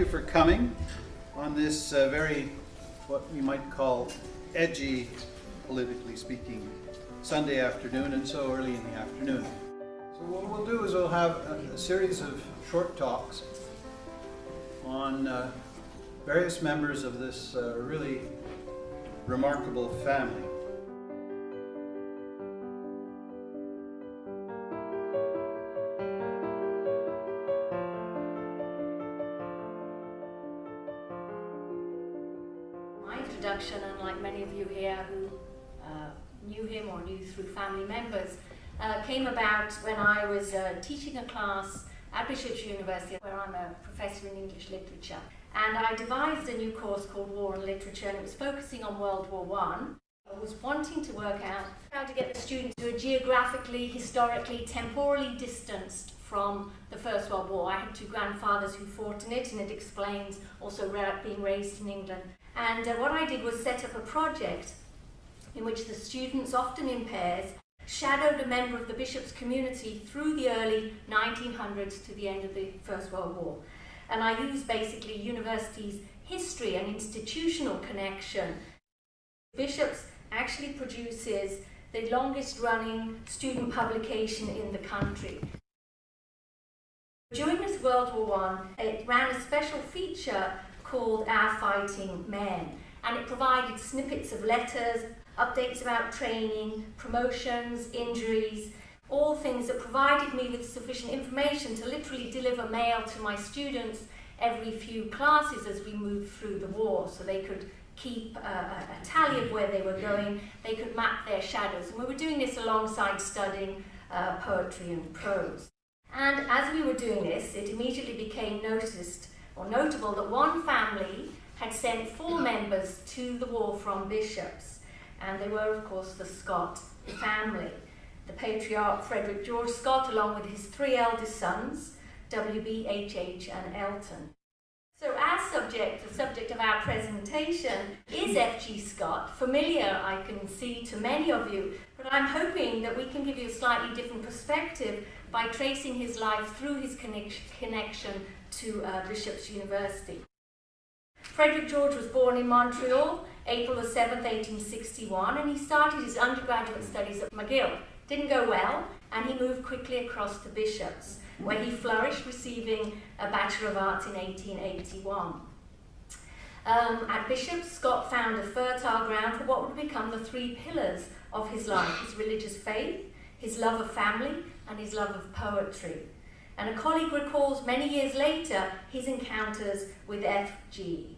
you for coming on this uh, very, what we might call edgy, politically speaking, Sunday afternoon and so early in the afternoon. So what we'll do is we'll have a, a series of short talks on uh, various members of this uh, really remarkable family. Came about when I was uh, teaching a class at Bishop's University where I'm a professor in English literature. And I devised a new course called War and Literature and it was focusing on World War One. I was wanting to work out how to get the students who are geographically, historically, temporally distanced from the First World War. I had two grandfathers who fought in it and it explains also being raised in England. And uh, what I did was set up a project in which the students, often in pairs, shadowed a member of the bishop's community through the early 1900s to the end of the First World War. And I used basically university's history and institutional connection. Bishops actually produces the longest running student publication in the country. During this World War One, it ran a special feature called Our Fighting Men, and it provided snippets of letters, updates about training, promotions, injuries, all things that provided me with sufficient information to literally deliver mail to my students every few classes as we moved through the war so they could keep a, a, a tally of where they were going, they could map their shadows. And we were doing this alongside studying uh, poetry and prose. And as we were doing this, it immediately became noticed or notable that one family had sent four members to the war from bishops and they were, of course, the Scott family. The patriarch Frederick George Scott, along with his three eldest sons, W.B., H.H., and Elton. So our subject, the subject of our presentation, is F.G. Scott, familiar, I can see, to many of you, but I'm hoping that we can give you a slightly different perspective by tracing his life through his connection to uh, Bishop's University. Frederick George was born in Montreal April the 7th, 1861, and he started his undergraduate studies at McGill. Didn't go well, and he moved quickly across to Bishop's, where he flourished, receiving a Bachelor of Arts in 1881. Um, at Bishop's, Scott found a fertile ground for what would become the three pillars of his life his religious faith, his love of family, and his love of poetry. And a colleague recalls many years later his encounters with F.G.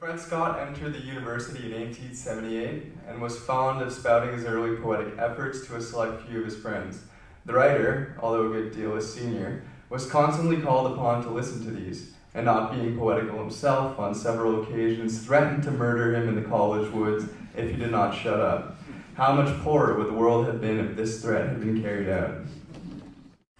Fred Scott entered the university in 1878 and was fond of spouting his early poetic efforts to a select few of his friends. The writer, although a good deal his senior, was constantly called upon to listen to these, and not being poetical himself, on several occasions threatened to murder him in the college woods if he did not shut up. How much poorer would the world have been if this threat had been carried out?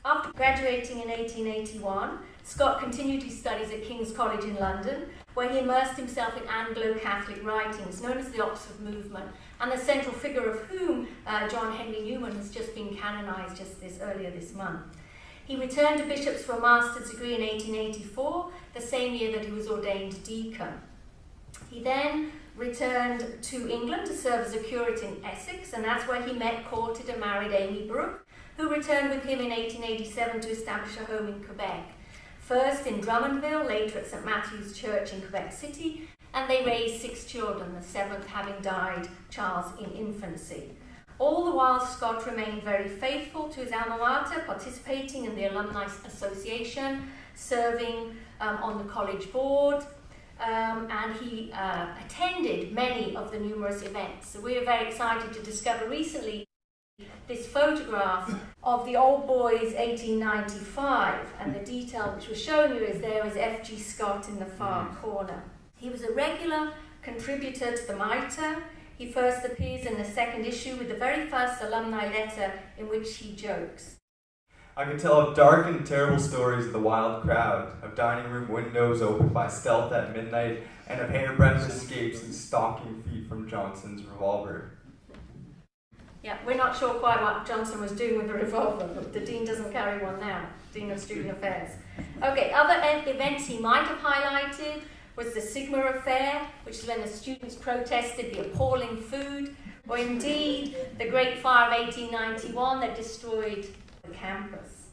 After graduating in 1881, Scott continued his studies at King's College in London, where he immersed himself in Anglo-Catholic writings, known as the Oxford Movement, and the central figure of whom uh, John Henry Newman has just been canonised just this earlier this month. He returned to Bishops for a master's degree in 1884, the same year that he was ordained deacon. He then returned to England to serve as a curate in Essex, and that's where he met, courted, and married Amy Brooke, who returned with him in 1887 to establish a home in Quebec first in Drummondville, later at St. Matthew's Church in Quebec City, and they raised six children, the seventh having died, Charles, in infancy. All the while, Scott remained very faithful to his alma mater, participating in the Alumni Association, serving um, on the college board, um, and he uh, attended many of the numerous events. So we were very excited to discover recently this photograph of the old boys 1895 and the detail which we're showing you is there is F.G. Scott in the far mm. corner. He was a regular contributor to the Mitre. He first appears in the second issue with the very first alumni letter in which he jokes. I can tell of dark and terrible stories of the wild crowd, of dining room windows opened by stealth at midnight, and of hairbreadth escapes and stalking feet from Johnson's revolver. Yeah, we're not sure quite what Johnson was doing with the revolver, the Dean doesn't carry one now, Dean of Student Affairs. Okay, other events he might have highlighted was the Sigma Affair, which is when the students protested the appalling food, or indeed the Great Fire of 1891 that destroyed the campus.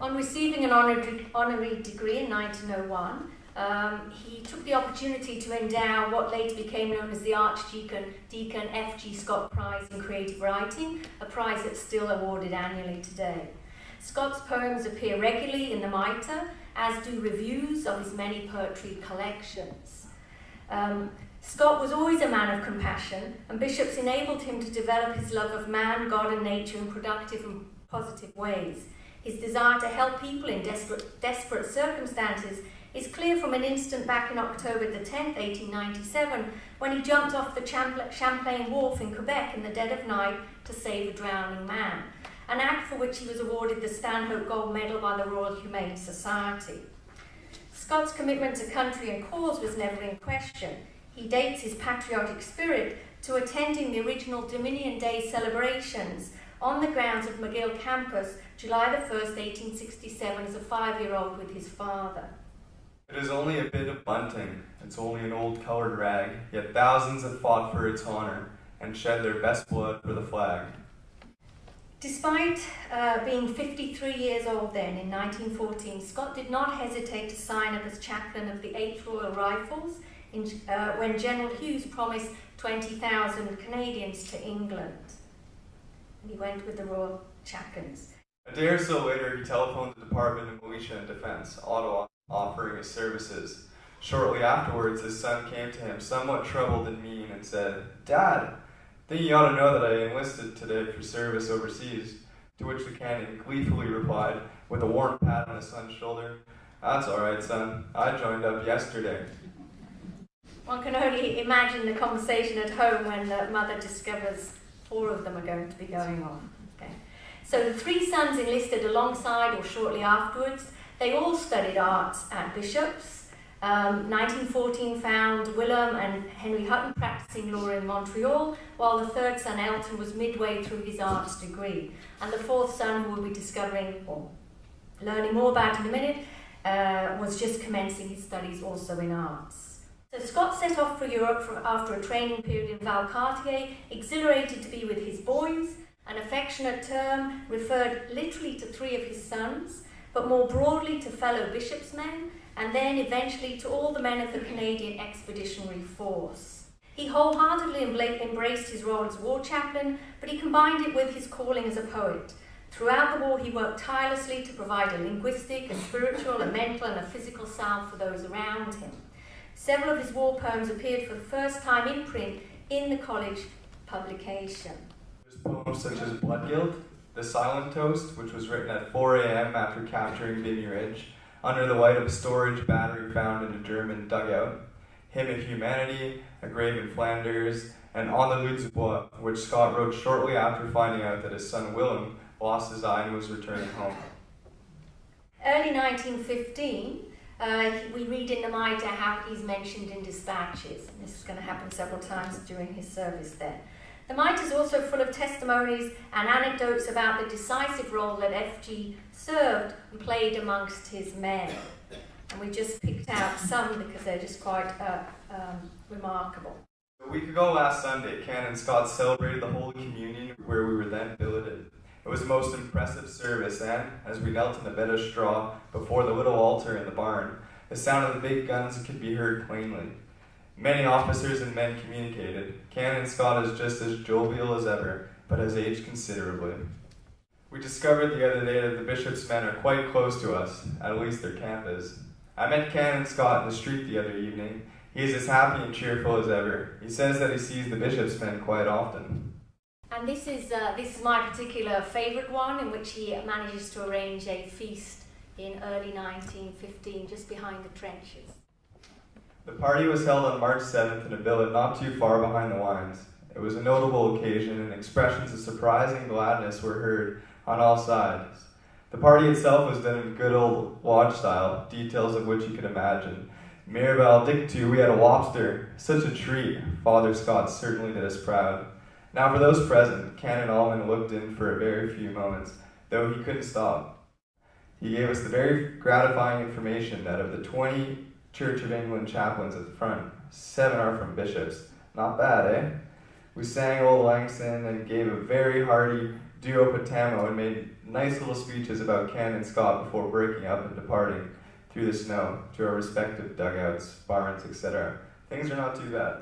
On receiving an honorary degree in 1901, um, he took the opportunity to endow what later became known as the Archdeacon Deacon F.G. Scott Prize in Creative Writing, a prize that's still awarded annually today. Scott's poems appear regularly in the Mitre, as do reviews of his many poetry collections. Um, Scott was always a man of compassion, and bishops enabled him to develop his love of man, God, and nature in productive and positive ways. His desire to help people in desperate, desperate circumstances is clear from an incident back in October the 10th, 1897, when he jumped off the Champlain Wharf in Quebec in the dead of night to save a drowning man, an act for which he was awarded the Stanhope Gold Medal by the Royal Humane Society. Scott's commitment to country and cause was never in question. He dates his patriotic spirit to attending the original Dominion Day celebrations on the grounds of McGill campus, July the 1st, 1867, as a five-year-old with his father. It is only a bit of bunting, it's only an old colored rag, yet thousands have fought for its honor and shed their best blood for the flag. Despite uh, being 53 years old then, in 1914, Scott did not hesitate to sign up as chaplain of the 8th Royal Rifles in, uh, when General Hughes promised 20,000 Canadians to England. he went with the Royal Chaplains. A day or so later, he telephoned the Department of Militia and Defense, Ottawa, offering his services. Shortly afterwards, his son came to him, somewhat troubled and mean, and said, Dad, think you ought to know that I enlisted today for service overseas. To which the canon gleefully replied, with a warm pat on his son's shoulder, That's all right, son. I joined up yesterday. One can only imagine the conversation at home when the mother discovers four of them are going to be going on. Okay. So the three sons enlisted alongside or shortly afterwards. They all studied arts at Bishop's. Um, 1914 found William and Henry Hutton practicing law in Montreal, while the third son, Elton, was midway through his arts degree. And the fourth son, who we'll be discovering or learning more about in a minute, uh, was just commencing his studies also in arts. So Scott set off for Europe for, after a training period in Valcartier, exhilarated to be with his boys. An affectionate term referred literally to three of his sons, but more broadly to fellow bishop's men, and then eventually to all the men of the Canadian Expeditionary Force. He wholeheartedly embraced his role as war chaplain, but he combined it with his calling as a poet. Throughout the war, he worked tirelessly to provide a linguistic, a spiritual, a mental, and a physical salve for those around him. Several of his war poems appeared for the first time in print in the college publication. Poems such as Blood Guilt, the Silent Toast, which was written at 4 a.m. after capturing Vimy Ridge, under the light of a storage battery found in a German dugout, Hymn of Humanity, A Grave in Flanders, and On the Lutte du Bois, which Scott wrote shortly after finding out that his son William lost his eye and was returning home. Early 1915, uh, we read in the Mitre how he's mentioned in dispatches. This is going to happen several times during his service there. The Mitre is also full of testimonies and anecdotes about the decisive role that FG served and played amongst his men. And we just picked out some because they're just quite uh, um, remarkable. A week ago last Sunday, Canon Scott celebrated the Holy Communion where we were then billeted. It was a most impressive service, and as we knelt in the bed of straw before the little altar in the barn, the sound of the big guns could be heard plainly. Many officers and men communicated. Canon Scott is just as jovial as ever, but has aged considerably. We discovered the other day that the bishop's men are quite close to us, at least their camp is. I met Canon Scott in the street the other evening. He is as happy and cheerful as ever. He says that he sees the bishop's men quite often. And this is, uh, this is my particular favourite one, in which he manages to arrange a feast in early 1915, just behind the trenches. The party was held on March 7th in a villa not too far behind the wines. It was a notable occasion, and expressions of surprising gladness were heard on all sides. The party itself was done in good old lodge style, details of which you could imagine. Mirabelle Dick, too, we had a lobster. Such a treat. Father Scott certainly did us proud. Now, for those present, Canon Allman looked in for a very few moments, though he couldn't stop. He gave us the very gratifying information that of the 20 Church of England chaplains at the front, seven are from bishops. Not bad, eh? We sang Old Langston and gave a very hearty duo potamo and made nice little speeches about Canon Scott before breaking up and departing through the snow to our respective dugouts, barns, etc. Things are not too bad.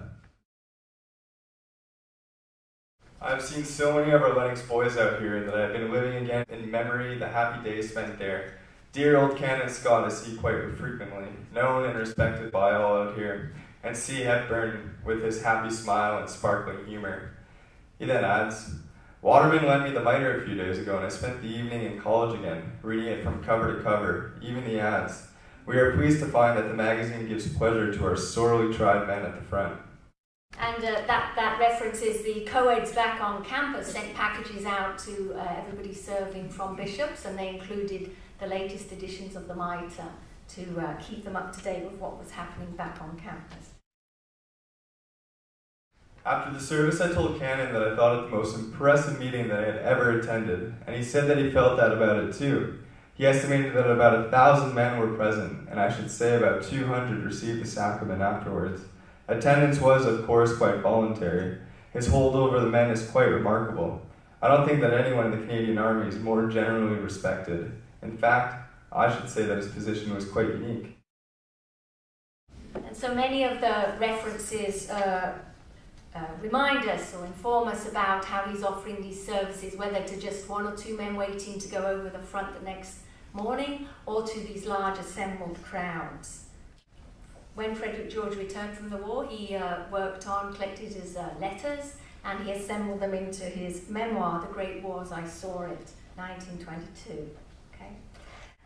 I've seen so many of our Lennox boys out here that I've been living again in memory the happy days spent there. Dear old Canon Scott I see quite frequently, known and respected by all out here, and see Hepburn with his happy smile and sparkling humor. He then adds, Waterman lent me the Mitre a few days ago, and I spent the evening in college again, reading it from cover to cover, even the ads. We are pleased to find that the magazine gives pleasure to our sorely tried men at the front. And uh, that, that references the co-eds back on campus sent packages out to uh, everybody serving from bishops, and they included the latest editions of the Mitre to uh, keep them up to date with what was happening back on campus. After the service, I told Canon that I thought it the most impressive meeting that I had ever attended, and he said that he felt that about it too. He estimated that about a thousand men were present, and I should say about 200 received the sacrament afterwards. Attendance was, of course, quite voluntary. His hold over the men is quite remarkable. I don't think that anyone in the Canadian Army is more generally respected. In fact, I should say that his position was quite unique. And so many of the references uh, uh, remind us or inform us about how he's offering these services, whether to just one or two men waiting to go over the front the next morning or to these large assembled crowds. When Frederick George returned from the war, he uh, worked on, collected his uh, letters, and he assembled them into his memoir, The Great War as I Saw It, 1922.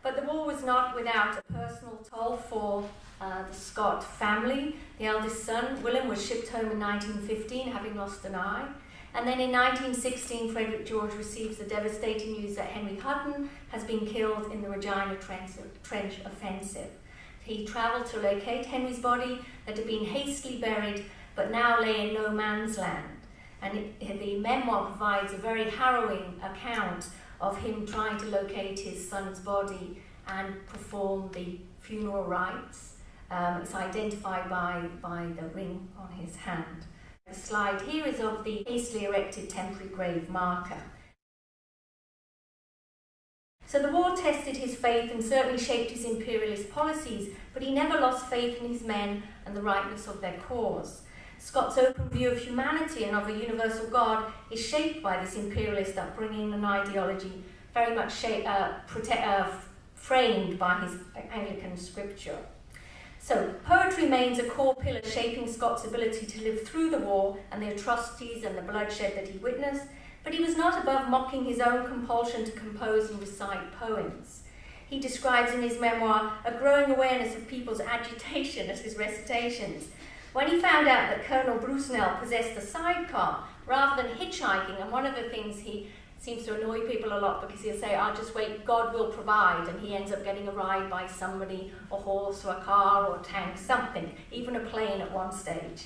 But the war was not without a personal toll for uh, the Scott family. The eldest son, William, was shipped home in 1915, having lost an eye. And then in 1916, Frederick George receives the devastating news that Henry Hutton has been killed in the Regina Trench, Trench offensive. He travelled to locate Henry's body that had been hastily buried but now lay in no man's land. And it, the memoir provides a very harrowing account of him trying to locate his son's body and perform the funeral rites. Um, it's identified by, by the ring on his hand. The slide here is of the hastily erected temporary grave marker. So the war tested his faith and certainly shaped his imperialist policies, but he never lost faith in his men and the rightness of their cause. Scott's open view of humanity and of a universal God is shaped by this imperialist upbringing and ideology, very much shaped, uh, uh, framed by his Anglican scripture. So, poetry remains a core pillar shaping Scott's ability to live through the war and the atrocities and the bloodshed that he witnessed, but he was not above mocking his own compulsion to compose and recite poems. He describes in his memoir a growing awareness of people's agitation at his recitations. When he found out that Colonel Brucenell possessed a sidecar rather than hitchhiking, and one of the things he seems to annoy people a lot because he'll say, I'll just wait, God will provide, and he ends up getting a ride by somebody, a horse or a car or a tank, something, even a plane at one stage.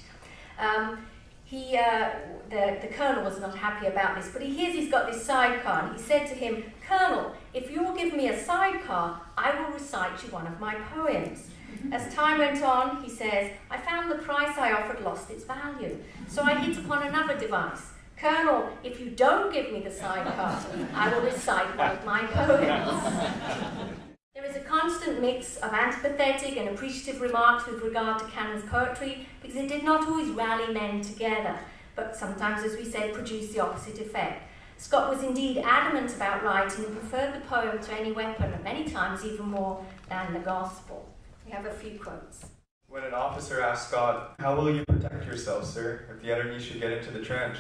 Um, he, uh, the, the colonel was not happy about this, but he hears he's got this sidecar, and he said to him, Colonel, if you will give me a sidecar, I will recite you one of my poems. As time went on, he says, I found the price I offered lost its value, so I hit upon another device. Colonel, if you don't give me the sidecar, I will recite one of my poems. There is a constant mix of antipathetic and appreciative remarks with regard to Canon's poetry because it did not always rally men together, but sometimes, as we said, produced the opposite effect. Scott was indeed adamant about writing and preferred the poem to any weapon, and many times even more than the gospel. We have a few quotes. When an officer asked Scott, How will you protect yourself, sir, if the enemy should get into the trench?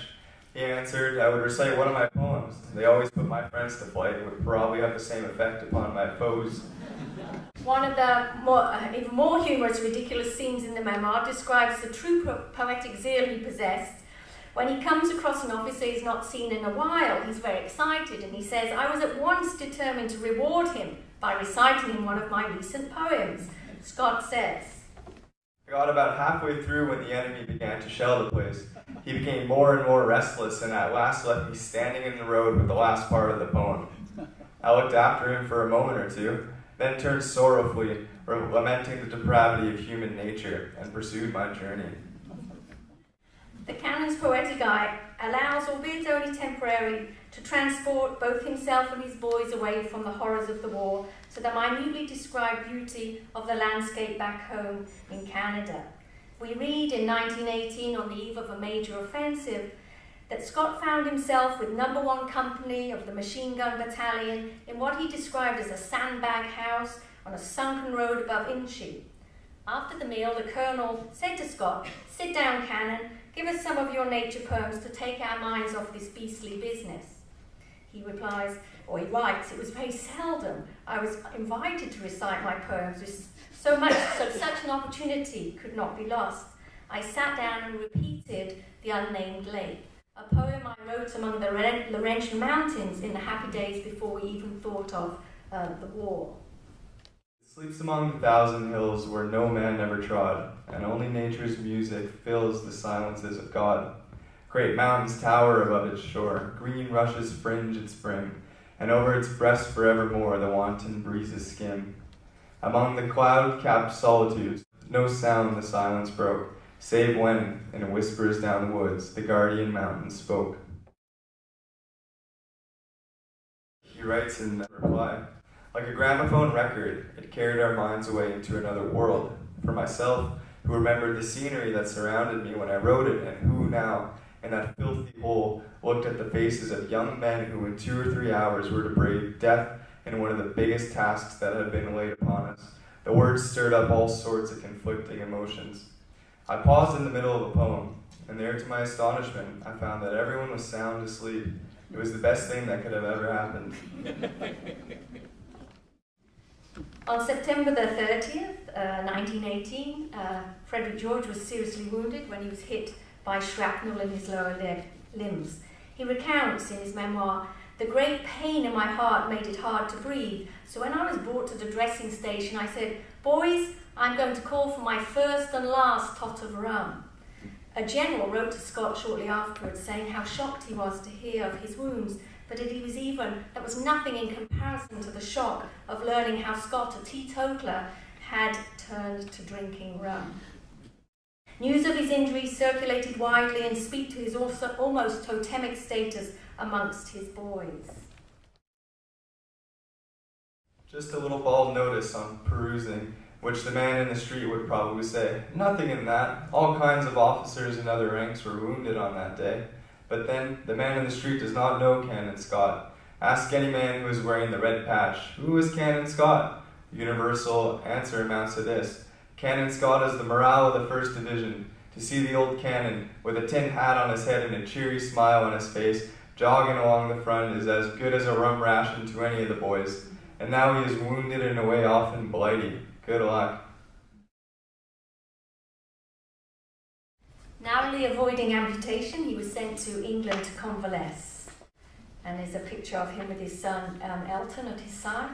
He answered, I would recite one of my poems. They always put my friends to flight and would probably have the same effect upon my foes. One of the more, uh, even more humorous, ridiculous scenes in the memoir describes the true po- poetic zeal he possessed. When he comes across an officer he's not seen in a while, he's very excited and he says, I was at once determined to reward him by reciting him one of my recent poems. Scott says, I got about halfway through when the enemy began to shell the place. He became more and more restless and at last left me standing in the road with the last part of the poem. I looked after him for a moment or two, then turned sorrowfully, lamenting the depravity of human nature, and pursued my journey. The canon's poetic eye allows, albeit only temporary, to transport both himself and his boys away from the horrors of the war to the minutely described beauty of the landscape back home in Canada. We read in 1918, on the eve of a major offensive, that Scott found himself with number one company of the machine gun battalion in what he described as a sandbag house on a sunken road above Inchy. After the meal, the colonel said to Scott, Sit down, Canon, give us some of your nature poems to take our minds off this beastly business. He replies, or he writes, it was very seldom I was invited to recite my poems, so much so such an opportunity could not be lost. I sat down and repeated The Unnamed Lake, a poem I wrote among the Laurentian Mountains in the happy days before we even thought of uh, the war. It sleeps among the thousand hills where no man ever trod, and only nature's music fills the silences of God. Great mountains tower above its shore, green rushes fringe its brim, and over its breast forevermore the wanton breezes skim. Among the cloud capped solitudes, no sound the silence broke, save when, in whispers down the woods, the guardian mountain spoke. He writes in reply, like a gramophone record, it carried our minds away into another world. For myself, who remembered the scenery that surrounded me when I wrote it, and who now, in that filthy hole looked at the faces of young men who in two or three hours were to brave death in one of the biggest tasks that had been laid upon us. The words stirred up all sorts of conflicting emotions. I paused in the middle of a poem, and there, to my astonishment, I found that everyone was sound asleep. It was the best thing that could have ever happened. On September the 30th, uh, 1918, uh, Frederick George was seriously wounded when he was hit by shrapnel in his lower limbs. He recounts in his memoir, the great pain in my heart made it hard to breathe. So when I was brought to the dressing station, I said, Boys, I'm going to call for my first and last tot of rum. A general wrote to Scott shortly afterwards saying how shocked he was to hear of his wounds, but that he was even, that was nothing in comparison to the shock of learning how Scott, a teetotaler, had turned to drinking rum. News of his injuries circulated widely and speak to his almost totemic status amongst his boys. Just a little bald notice on perusing, which the man in the street would probably say, Nothing in that. All kinds of officers and other ranks were wounded on that day. But then, the man in the street does not know Canon Scott. Ask any man who is wearing the red patch, Who is Canon Scott? Universal answer amounts to this Canon Scott is the morale of the First Division. To see the old canon with a tin hat on his head and a cheery smile on his face jogging along the front is as good as a rum ration to any of the boys. And now he is wounded in a way often blighty. Good luck. Narrowly avoiding amputation, he was sent to England to convalesce. And there's a picture of him with his son um, Elton at his side.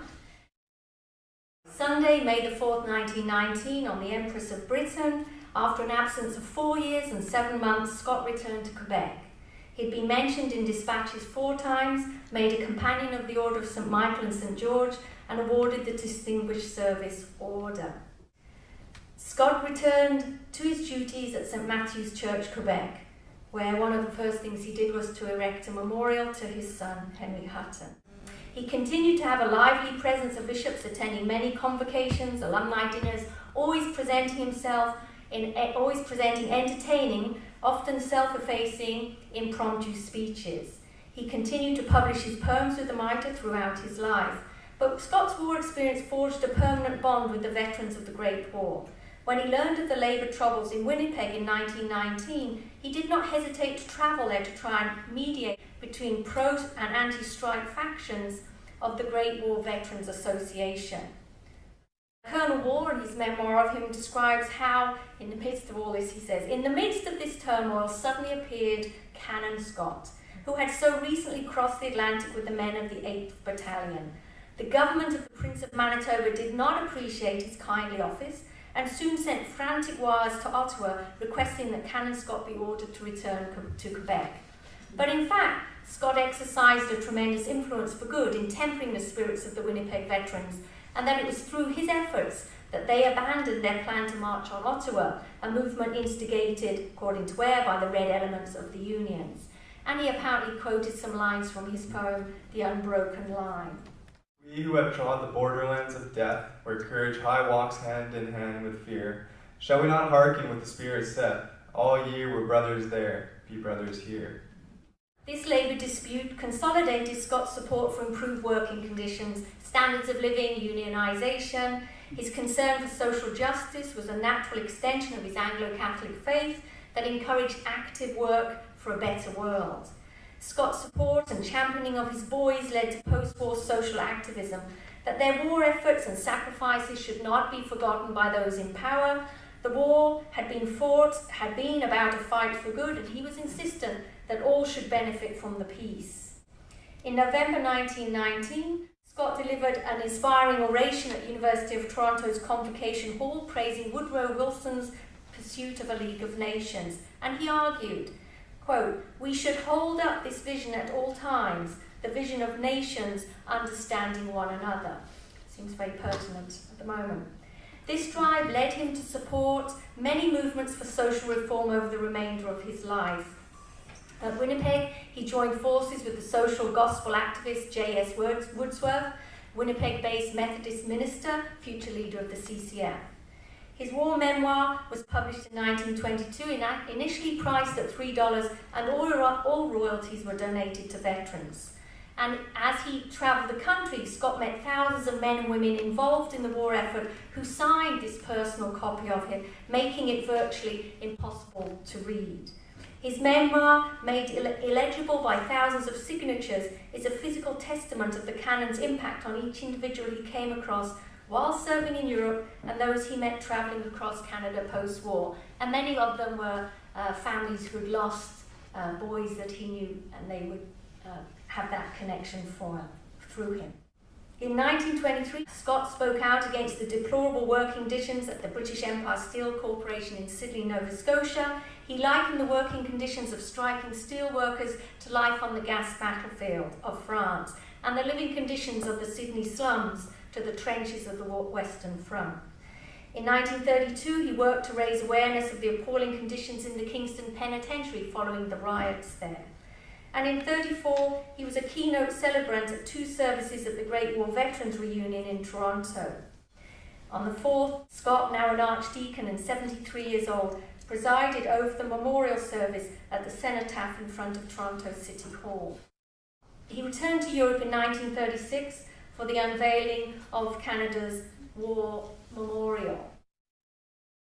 Sunday, May the 4th, 1919, on the Empress of Britain, after an absence of four years and seven months, Scott returned to Quebec. He'd been mentioned in dispatches four times, made a Companion of the Order of St. Michael and St. George, and awarded the Distinguished Service Order. Scott returned to his duties at St. Matthew's Church, Quebec, where one of the first things he did was to erect a memorial to his son, Henry Hutton. He continued to have a lively presence of bishops attending many convocations, alumni dinners, always presenting himself in eh, always presenting entertaining, often self-effacing, impromptu speeches. He continued to publish his poems with the Mitre throughout his life, but Scott's war experience forged a permanent bond with the veterans of the Great War. When he learned of the Labour troubles in Winnipeg in 1919, he did not hesitate to travel there to try and mediate between pro and anti strike factions of the Great War Veterans Association. Colonel Waugh, in his memoir of him, describes how, in the midst of all this, he says, In the midst of this turmoil suddenly appeared Canon Scott, who had so recently crossed the Atlantic with the men of the 8th Battalion. The government of the Province of Manitoba did not appreciate his kindly office and soon sent frantic wires to Ottawa requesting that Canon Scott be ordered to return to Quebec. But in fact, Scott exercised a tremendous influence for good in tempering the spirits of the Winnipeg veterans, and that it was through his efforts that they abandoned their plan to march on Ottawa, a movement instigated, according to Ware, by the red elements of the unions. And he apparently quoted some lines from his poem, The Unbroken Line. We who have trod the borderlands of death, where courage high walks hand in hand with fear, shall we not hearken with the spirit step? All ye were brothers there, be brothers here. This labour dispute consolidated Scott's support for improved working conditions, standards of living, unionisation. His concern for social justice was a natural extension of his Anglo Catholic faith that encouraged active work for a better world. Scott's support and championing of his boys led to post war social activism, that their war efforts and sacrifices should not be forgotten by those in power. The war had been fought, had been about a fight for good, and he was insistent that all should benefit from the peace. In November 1919, Scott delivered an inspiring oration at the University of Toronto's Convocation Hall praising Woodrow Wilson's pursuit of a League of Nations, and he argued Quote, we should hold up this vision at all times, the vision of nations understanding one another. Seems very pertinent at the moment. This drive led him to support many movements for social reform over the remainder of his life. At Winnipeg, he joined forces with the social gospel activist J.S. Woodsworth, Winnipeg based Methodist minister, future leader of the CCF. His war memoir was published in 1922, initially priced at $3, and all, all royalties were donated to veterans. And as he travelled the country, Scott met thousands of men and women involved in the war effort who signed this personal copy of him, making it virtually impossible to read. His memoir, made Ill- illegible by thousands of signatures, is a physical testament of the canon's impact on each individual he came across while serving in Europe and those he met travelling across Canada post war. And many of them were uh, families who had lost uh, boys that he knew and they would uh, have that connection for through him. In 1923, Scott spoke out against the deplorable working conditions at the British Empire Steel Corporation in Sydney, Nova Scotia. He likened the working conditions of striking steel workers to life on the gas battlefield of France and the living conditions of the Sydney slums to the trenches of the Western Front. In 1932, he worked to raise awareness of the appalling conditions in the Kingston Penitentiary following the riots there. And in 34, he was a keynote celebrant at two services at the Great War Veterans Reunion in Toronto. On the 4th, Scott, now an archdeacon and 73 years old, presided over the memorial service at the cenotaph in front of Toronto City Hall. He returned to Europe in 1936 for the unveiling of Canada's War Memorial.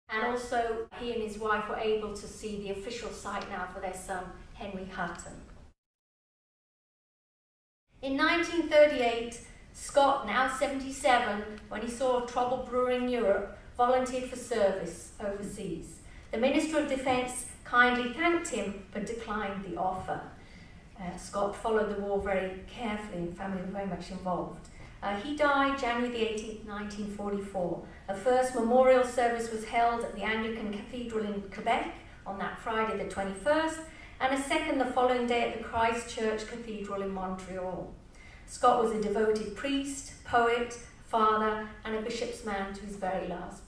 And also, he and his wife were able to see the official site now for their son, Henry Hutton. In 1938, Scott, now 77, when he saw trouble brewing in Europe, volunteered for service overseas. The Minister of Defence kindly thanked him but declined the offer. Uh, Scott followed the war very carefully and family were very much involved. Uh, he died January the 18th, 1944. A first memorial service was held at the Anglican Cathedral in Quebec on that Friday the 21st, and a second the following day at the Christ Church Cathedral in Montreal. Scott was a devoted priest, poet, father, and a bishop's man to his very last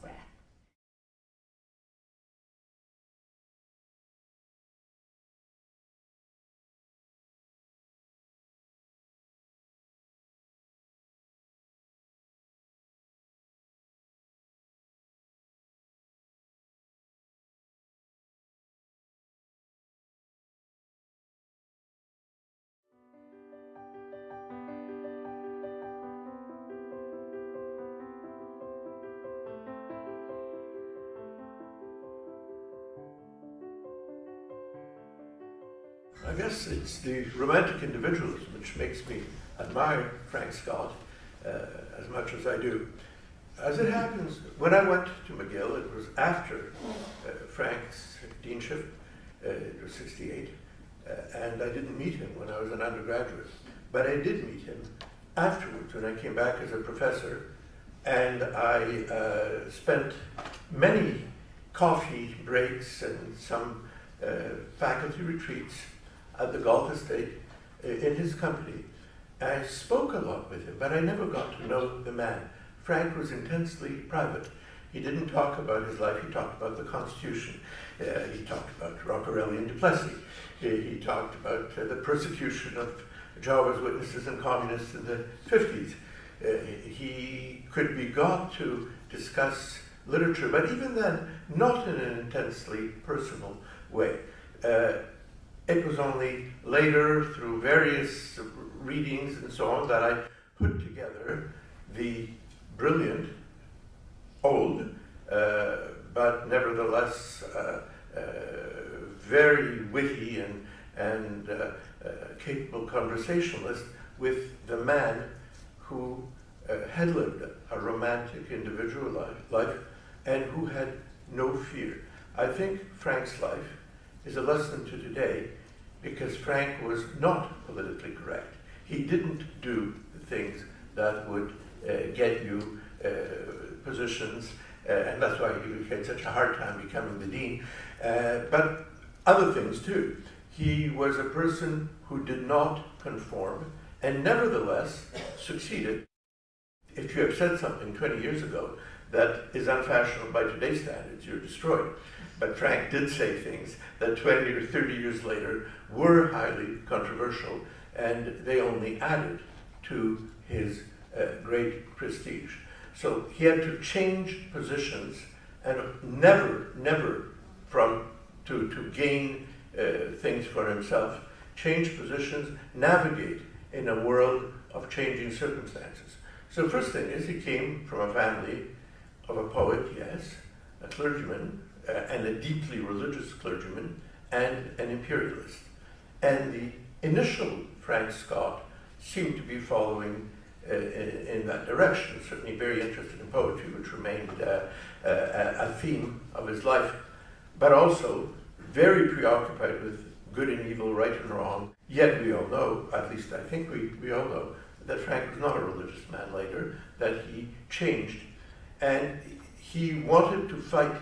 guess it's the romantic individualism which makes me admire Frank Scott uh, as much as I do. As it happens, when I went to McGill, it was after uh, Frank's deanship, uh, it was 68, uh, and I didn't meet him when I was an undergraduate. But I did meet him afterwards when I came back as a professor and I uh, spent many coffee breaks and some uh, faculty retreats at the Gault Estate uh, in his company. I spoke a lot with him, but I never got to know the man. Frank was intensely private. He didn't talk about his life, he talked about the Constitution. Uh, he talked about Roncarelli and Duplessis. He, he talked about uh, the persecution of Jehovah's Witnesses and communists in the 50s. Uh, he could be got to discuss literature, but even then, not in an intensely personal way. Uh, it was only later, through various readings and so on, that I put together the brilliant, old, uh, but nevertheless uh, uh, very witty and, and uh, capable conversationalist with the man who had lived a romantic individual life, life and who had no fear. I think Frank's life is a lesson to today because Frank was not politically correct. He didn't do the things that would uh, get you uh, positions, uh, and that's why he had such a hard time becoming the dean. Uh, but other things too. He was a person who did not conform and nevertheless succeeded. If you have said something 20 years ago that is unfashionable by today's standards, you're destroyed. But Frank did say things that 20 or 30 years later were highly controversial, and they only added to his uh, great prestige. So he had to change positions and never, never from to, to gain uh, things for himself, change positions, navigate in a world of changing circumstances. So first thing is he came from a family of a poet, yes, a clergyman, uh, and a deeply religious clergyman, and an imperialist. And the initial Frank Scott seemed to be following uh, in, in, that direction, certainly very interested in poetry, which remained uh, uh a theme of his life, but also very preoccupied with good and evil, right and wrong. Yet we all know, at least I think we, we all know, that Frank was not a religious man later, that he changed. And he wanted to fight uh,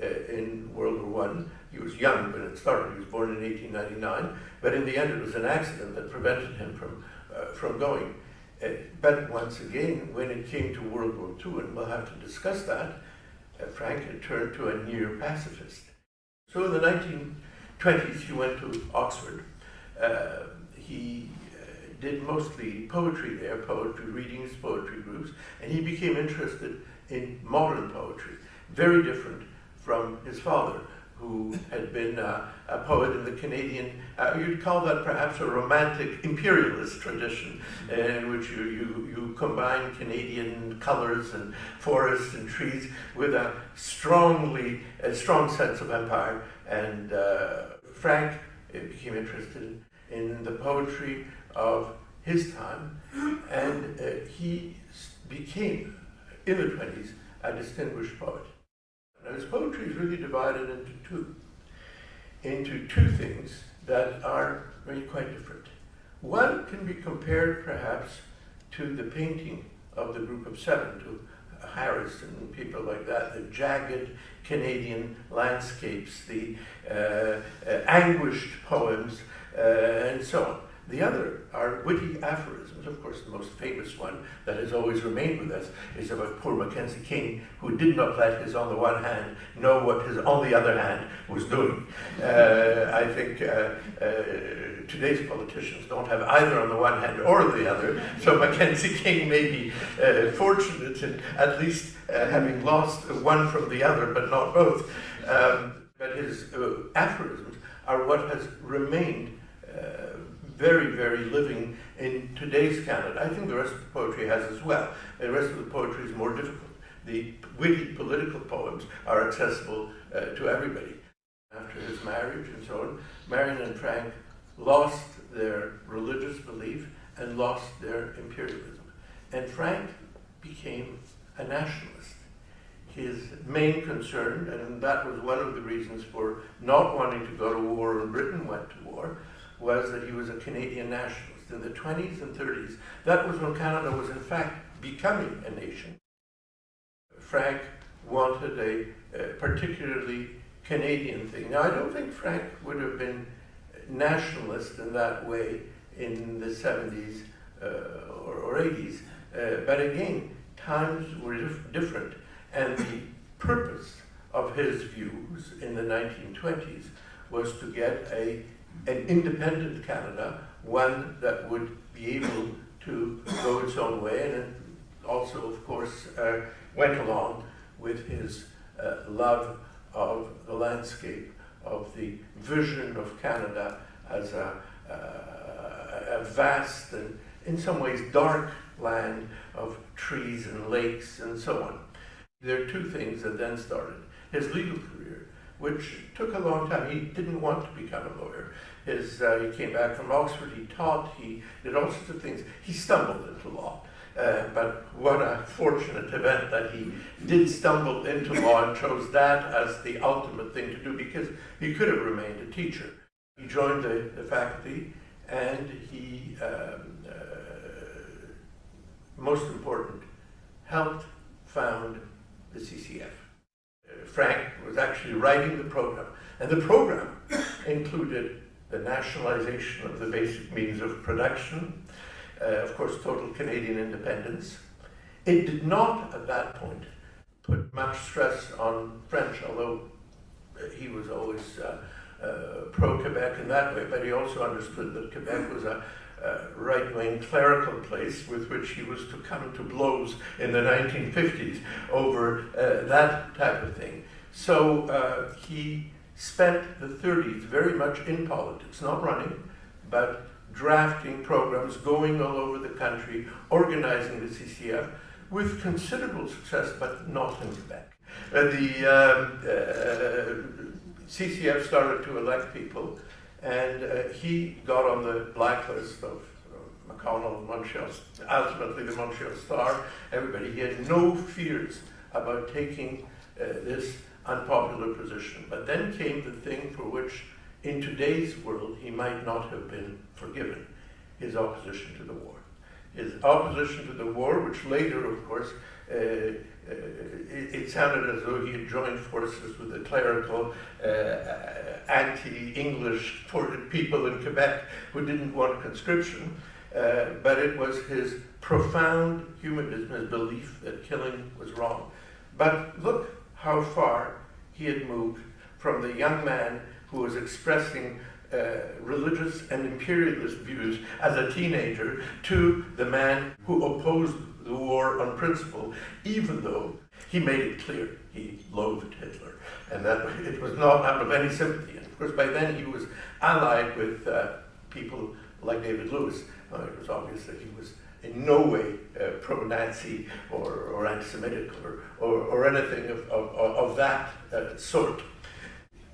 in World War One. He was young when it started. He was born in 1899, but in the end, it was an accident that prevented him from uh, from going. Uh, but once again, when it came to World War II, and we'll have to discuss that, uh, Frank had turned to a near pacifist. So in the 1920s, he went to Oxford. Uh, he uh, did mostly poetry there, poetry readings, poetry groups, and he became interested in modern poetry, very different from his father, who had been uh, a poet in the Canadian, uh, you'd call that perhaps a romantic imperialist tradition, in which you, you, you combine Canadian colors and forests and trees with a strongly, a strong sense of empire. And uh, Frank became interested in the poetry of his time, and uh, he became, in the 20s, a distinguished poet. Now, his poetry is really divided into two, into two things that are really quite different. One can be compared perhaps to the painting of the group of seven, to Harris and people like that, the jagged Canadian landscapes, the uh, uh, anguished poems, uh, and so on. The other are witty aphorisms. Of course, the most famous one that has always remained with us is about poor Mackenzie King, who did not let his on the one hand know what his on the other hand was doing. Uh, I think uh, uh, today's politicians don't have either on the one hand or the other, so Mackenzie King may be uh, fortunate in at least uh, having lost one from the other, but not both. Um, but his uh, aphorisms are what has remained very, very living in today's Canada. I think the rest of the poetry has as well. The rest of the poetry is more difficult. The witty political poems are accessible uh, to everybody. After his marriage and so on, Marian and Frank lost their religious belief and lost their imperialism. And Frank became a nationalist. His main concern, and that was one of the reasons for not wanting to go to war when Britain went to war, was that he was a Canadian nationalist. In the 20s and 30s, that was when Canada was in fact becoming a nation. Frank wanted a, a particularly Canadian thing. Now, I don't think Frank would have been nationalist in that way in the 70s uh, or, or, 80s. Uh, but again, times were dif- different, and the purpose of his views in the 1920s was to get a, an independent Canada, one that would be able to go its own way, and also, of course, uh, went along with his uh, love of the landscape, of the vision of Canada as a, uh, a vast and, in some ways, dark land of trees and lakes and so on. There are two things that then started his legal career, which took a long time. He didn't want to become a lawyer. His, uh, he came back from Oxford, he taught, he did all sorts of things. He stumbled into law. Uh, but what a fortunate event that he did stumble into law and chose that as the ultimate thing to do because he could have remained a teacher. He joined the, the faculty and he, um, uh, most important, helped found the CCF. Frank was actually writing the program, and the program included the nationalization of the basic means of production, uh, of course, total Canadian independence. It did not, at that point, put much stress on French, although he was always uh, uh, pro Quebec in that way, but he also understood that Quebec was a uh, right wing clerical place with which he was to come to blows in the 1950s over uh, that type of thing. So uh, he spent the 30s very much in politics, not running, but drafting programs, going all over the country, organizing the CCF with considerable success, but not in Quebec. Uh, the uh, CCF started to elect people, and uh, he got on the blacklist of McConnell, Montreal, ultimately the Montreal Star, everybody. He had no fears about taking uh, this unpopular position. But then came the thing for which, in today's world, he might not have been forgiven his opposition to the war. His opposition to the war, which later, of course, uh, uh, it, it, sounded as though he had joined forces with the clerical, uh, anti-English people in Quebec who didn't want conscription, uh, but it was his profound humanism, his belief that killing was wrong. But look how far he had moved from the young man who was expressing uh, religious and imperialist views as a teenager to the man who opposed the war on principle, even though he made it clear he loathed Hitler and that it was not out of any sympathy. And of course, by then he was allied with uh, people like David Lewis. Uh, it was obvious that he was in no way uh, pro-Nazi or, or anti-Semitic or, or, or anything of, of, of that uh, sort.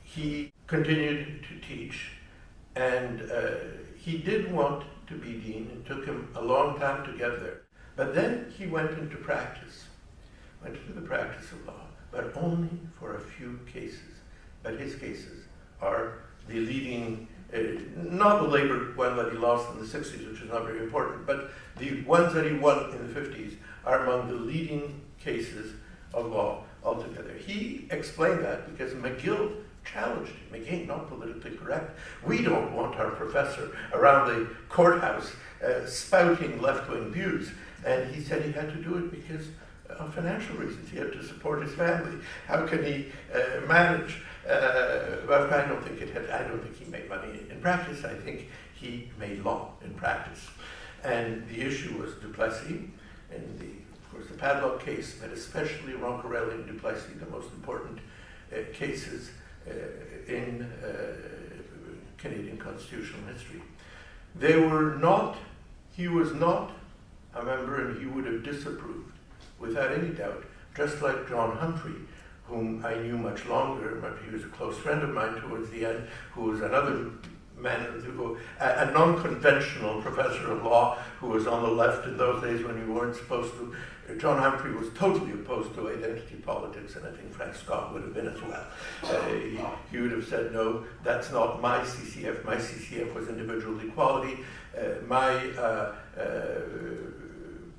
He continued to teach, and uh, he did want to be dean. It took him a long time to get there. But then he went into practice, went into the practice of law, but only for a few cases. But his cases are the leading uh, not the labor one that he lost in the 60s, which is not very important, but the ones that he won in the 50s are among the leading cases of law altogether. He explained that because McGill challenged him, again, not politically correct. We don't want our professor around the courthouse uh, spouting left wing views. And he said he had to do it because of financial reasons. He had to support his family. How can he uh, manage? Uh, but I don't think it had. I don't think he made money in practice. I think he made law in practice. And the issue was Duplessis, and the, of course the Padlock case, but especially Roncarelli and Duplessis, the most important uh, cases uh, in uh, Canadian constitutional history. They were not. He was not a member, and he would have disapproved without any doubt, just like John Humphrey, whom I knew much longer, he was a close friend of mine towards the end, who was another man, who, a, a non-conventional professor of law who was on the left in those days when you weren't supposed to. John Humphrey was totally opposed to identity politics, and I think Frank Scott would have been as well. Uh, he, he, would have said, no, that's not my CCF. My CCF was individual equality. Uh, my uh, uh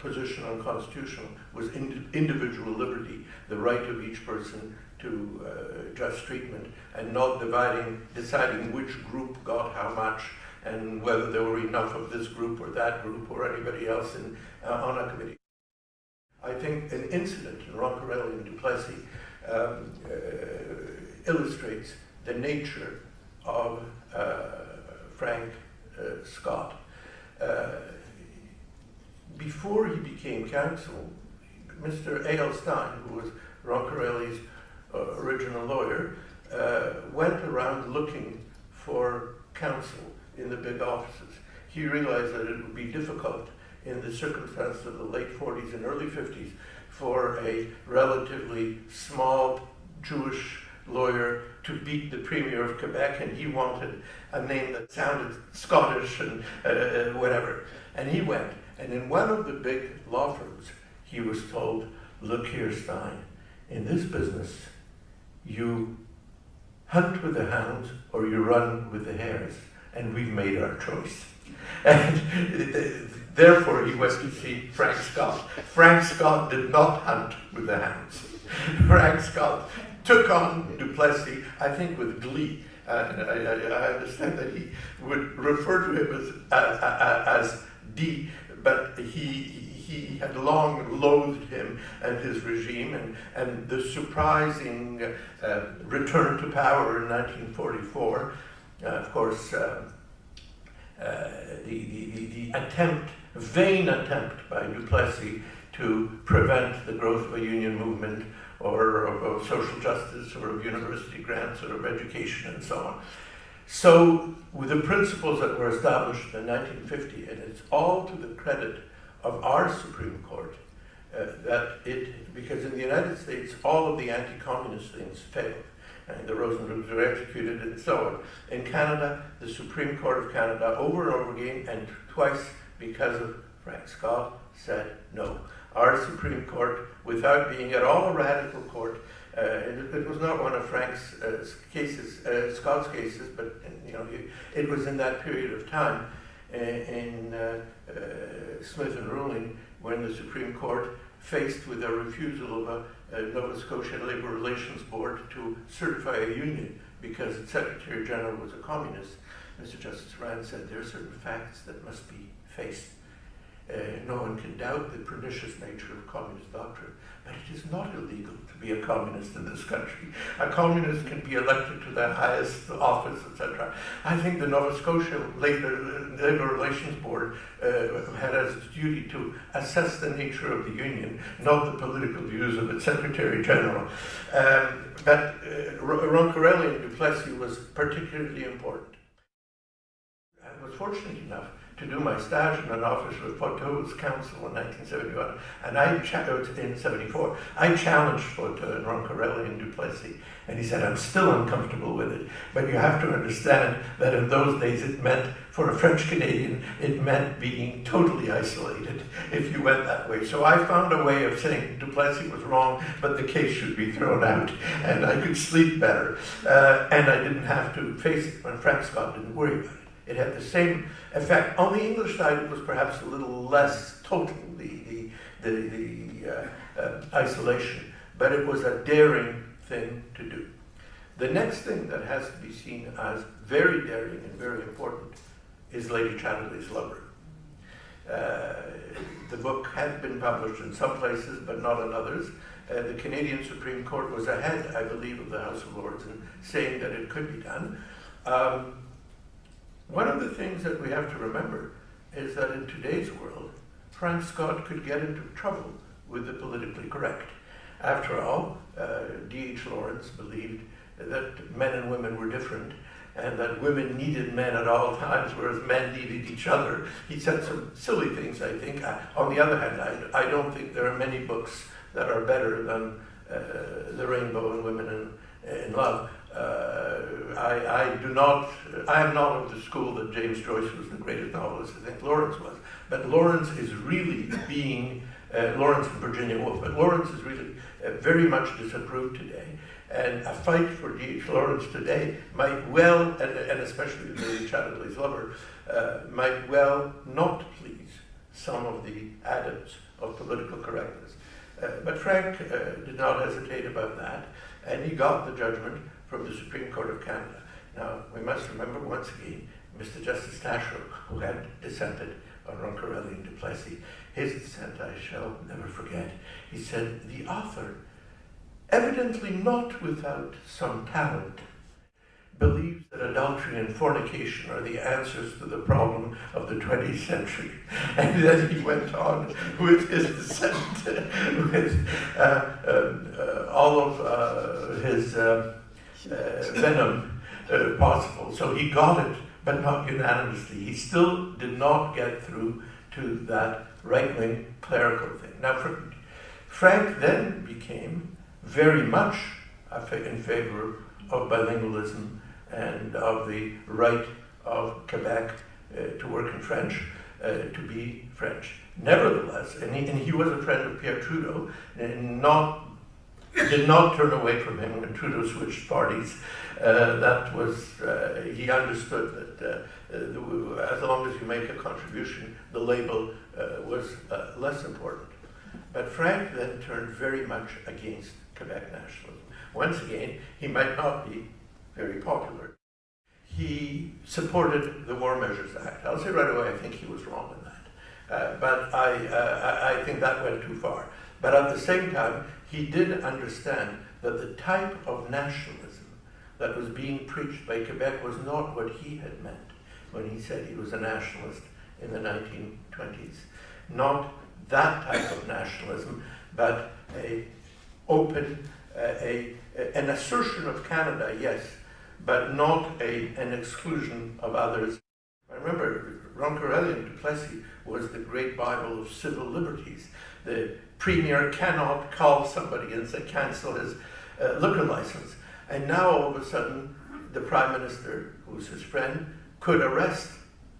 position on constitutional was ind- individual liberty, the right of each person to uh, just treatment, and not dividing, deciding which group got how much, and whether there were enough of this group or that group or anybody else in, uh, on a committee. I think an incident in Roncarelli and Duplessis um, uh, illustrates the nature of uh, Frank uh, Scott. Before he became counsel, Mr. A.L. Stein, who was Roncarelli's uh, original lawyer, uh, went around looking for counsel in the big offices. He realized that it would be difficult in the circumstances of the late 40s and early 50s for a relatively small Jewish lawyer to beat the Premier of Quebec, and he wanted a name that sounded Scottish and uh, whatever. And he went. And in one of the big law firms, he was told, Look here, Stein, in this business, you hunt with the hounds or you run with the hares, and we've made our choice. And therefore, he was to see Frank Scott. Frank Scott did not hunt with the hounds. Frank Scott took on Duplessis, I think, with glee. Uh, I, I, understand that he would refer to him as, uh, uh, as D, but he, he had long loathed him and his regime, and, and the surprising uh, return to power in 1944, uh, of course, uh, the, the, the attempt, vain attempt by Duplessis to prevent the growth of a union movement or of, of, social justice or of university grants or of education and so on. So, with the principles that were established in 1950, and it's all to the credit of our Supreme Court uh, that it, because in the United States, all of the anti communist things failed. And the Rosenbergs were executed and so on. In Canada, the Supreme Court of Canada, over and over again, and twice because of Frank Scott, said no our Supreme Court without being at all a radical court. Uh, it, it, was not one of Frank's uh, cases, uh, Scott's cases, but you know, it was in that period of time uh, in uh, Smith and Rhuland when the Supreme Court, faced with a refusal of a, a Nova Scotia Labour Relations Board to certify a union because the Secretary General was a communist, Mr. Justice Rand said there are certain facts that must be faced no one can doubt the pernicious nature of communist doctrine, it is not illegal to be a communist in this country. A communist can be elected to the highest office, etc. I think the Nova Scotia Labour, Labour Relations Board uh, had as its duty to assess the nature of the union, not the political views of its Secretary General. Um, but uh, Roncarelli and Duplessis was particularly important. I was fortunate enough to do my stage in an office with Fauteux's council in 1971, and I ch- in 74. I challenged Fauteux and Roncarelli and Duplessis, and he said, "I'm still uncomfortable with it, but you have to understand that in those days it meant for a French Canadian, it meant being totally isolated if you went that way. So I found a way of saying Duplessis was wrong, but the case should be thrown out, and I could sleep better, uh, and I didn't have to face it when Frank Scott didn't worry about it." It had the same effect. On the English side, it was perhaps a little less total, the, the, the, the uh, uh, isolation, but it was a daring thing to do. The next thing that has to be seen as very daring and very important is Lady Chatterley's Lover. Uh, the book had been published in some places, but not in others. Uh, the Canadian Supreme Court was ahead, I believe, of the House of Lords in saying that it could be done. Um, one of the things that we have to remember is that in today's world, Frank Scott could get into trouble with the politically correct. After all, uh, D.H. Lawrence believed that men and women were different and that women needed men at all times, whereas men needed each other. He said some silly things, I think. Uh, on the other hand, I, I, don't think there are many books that are better than uh, The Rainbow and Women in, in Love. Uh, I, I, do not, I am not of the school that James Joyce was the greatest novelist, I think Lawrence was. But Lawrence is really being, uh, Lawrence and Virginia Woolf, but Lawrence is really uh, very much disapproved today. And a fight for D.H. Lawrence today might well, and, and especially Lady Chatterley's lover, uh, might well not please some of the adepts of political correctness. Uh, but Frank uh, did not hesitate about that, and he got the judgment from the Supreme Court of Canada. Now, we must remember once again Mr. Justice Taschereau, who had dissented on Roncarelli and Duplessis. His dissent I shall never forget. He said, The author, evidently not without some talent, believes that adultery and fornication are the answers to the problem of the 20th century. And then he went on with his dissent, with uh, um, uh, all of uh, his uh, venom uh, possible. So he got it, but not unanimously. He still did not get through to that right wing clerical thing. Now, Frank then became very much in favor of bilingualism and of the right of Quebec uh, to work in French, uh, to be French. Nevertheless, and he, and he, was a friend of Pierre Trudeau, not did not turn away from him when Trudeau switched parties. Uh, that was uh, he understood that uh, uh, as long as you make a contribution, the label was less important. But Frank then turned very much against Quebec nationalism. Once again, he might not be very popular. He supported the War Measures Act. I'll say right away, I think he was wrong in that. Uh, but I, uh, I think that went too far. But at the same time, he did understand that the type of nationalism that was being preached by Quebec was not what he had meant when he said he was a nationalist in the 1920s. Not that type of nationalism, but a open, a, an assertion of Canada, yes, but not a, an exclusion of others. I remember Roncarelli and Duplessis was the great Bible of civil liberties. The premier cannot call somebody and say cancel his uh, liquor license. And now all of a sudden, the prime minister, who's his friend, could arrest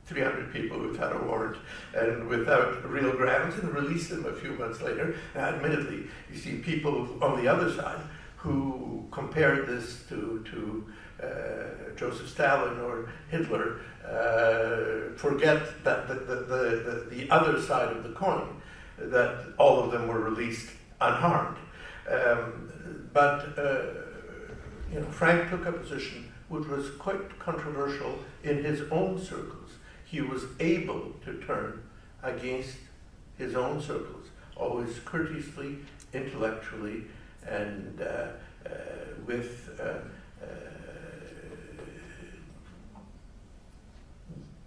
300 people without a warrant and without real grounds and release them a few months later. Now, admittedly, you see people on the other side who compared this to, to uh, Joseph Stalin or Hitler uh, forget that the, the, the, the, other side of the coin, that all of them were released unharmed. Um, but uh, you know, Frank took a position which was quite controversial in his own circles. He was able to turn against his own circles, always courteously, intellectually, and uh, uh, with uh,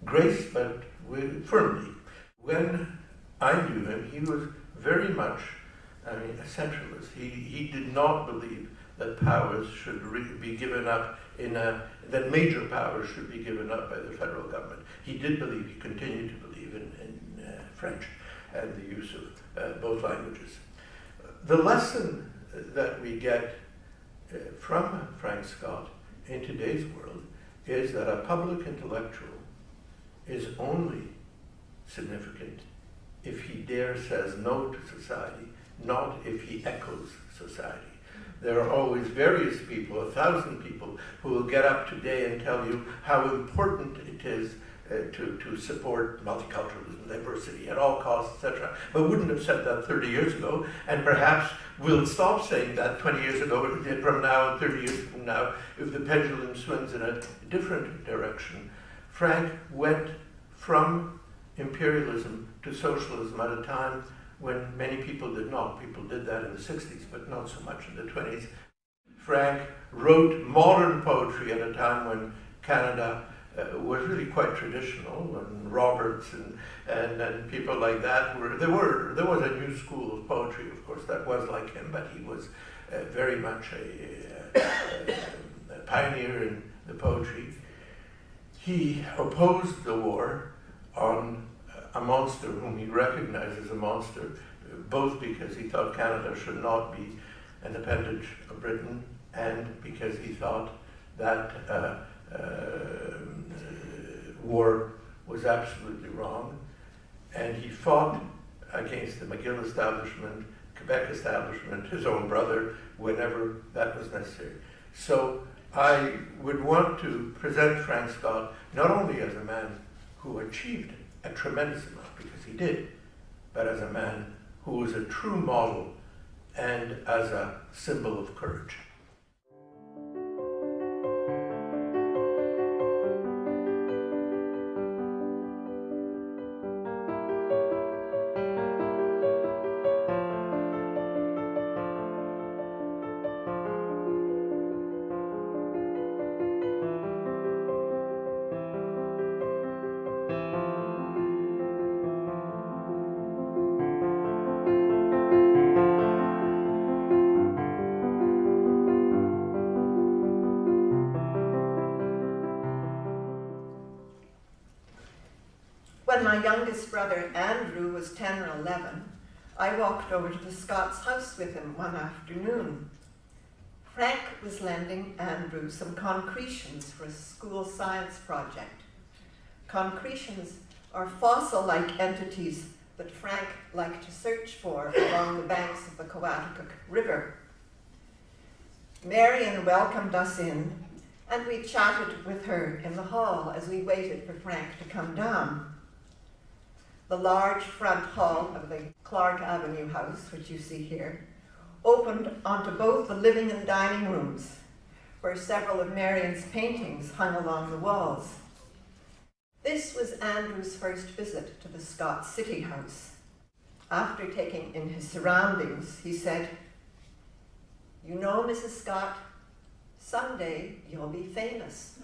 grace, but with, firmly. When I knew him, he was very much, I mean, a centralist. He, he did not believe that powers should be given up in a, that major powers should be given up by the federal government. He did believe, he continued to believe in, in uh, French and the use of uh, both languages. The lesson that we get uh, from Frank Scott in today's world is that a public intellectual is only significant if he dare says no to society, not if he echoes society. There are always various people, a thousand people, who will get up today and tell you how important it is uh, to, to support multiculturalism, diversity at all costs, etc., but wouldn't have said that 30 years ago, and perhaps will stop saying that 20 years ago from now 30 years from now if the pendulum swings in a different direction. Frank went from imperialism to socialism at a time when many people did not. People did that in the 60s, but not so much in the 20s. Frank wrote modern poetry at a time when Canada uh, was really quite traditional, when Roberts and, and, and people like that were there, were, there was a new school of poetry, of course, that was like him, but he was uh, very much a, a, a pioneer in the poetry. He opposed the war on a monster whom he recognized as a monster, both because he thought Canada should not be an appendage of Britain and because he thought that uh, uh, war was absolutely wrong. And he fought against the McGill establishment, Quebec establishment, his own brother, whenever that was necessary. So I would want to present Frank Scott not only as a man who achieved a tremendous amount, because he did, but as a man who was a true model and as a symbol of courage. Was 10 or 11, I walked over to the Scott's house with him one afternoon. Frank was lending Andrew some concretions for a school science project. Concretions are fossil like entities that Frank liked to search for along the banks of the Coaticook River. Marian welcomed us in, and we chatted with her in the hall as we waited for Frank to come down. The large front hall of the Clark Avenue house, which you see here, opened onto both the living and dining rooms, where several of Marian's paintings hung along the walls. This was Andrew's first visit to the Scott City House. After taking in his surroundings, he said, You know, Mrs. Scott, someday you'll be famous.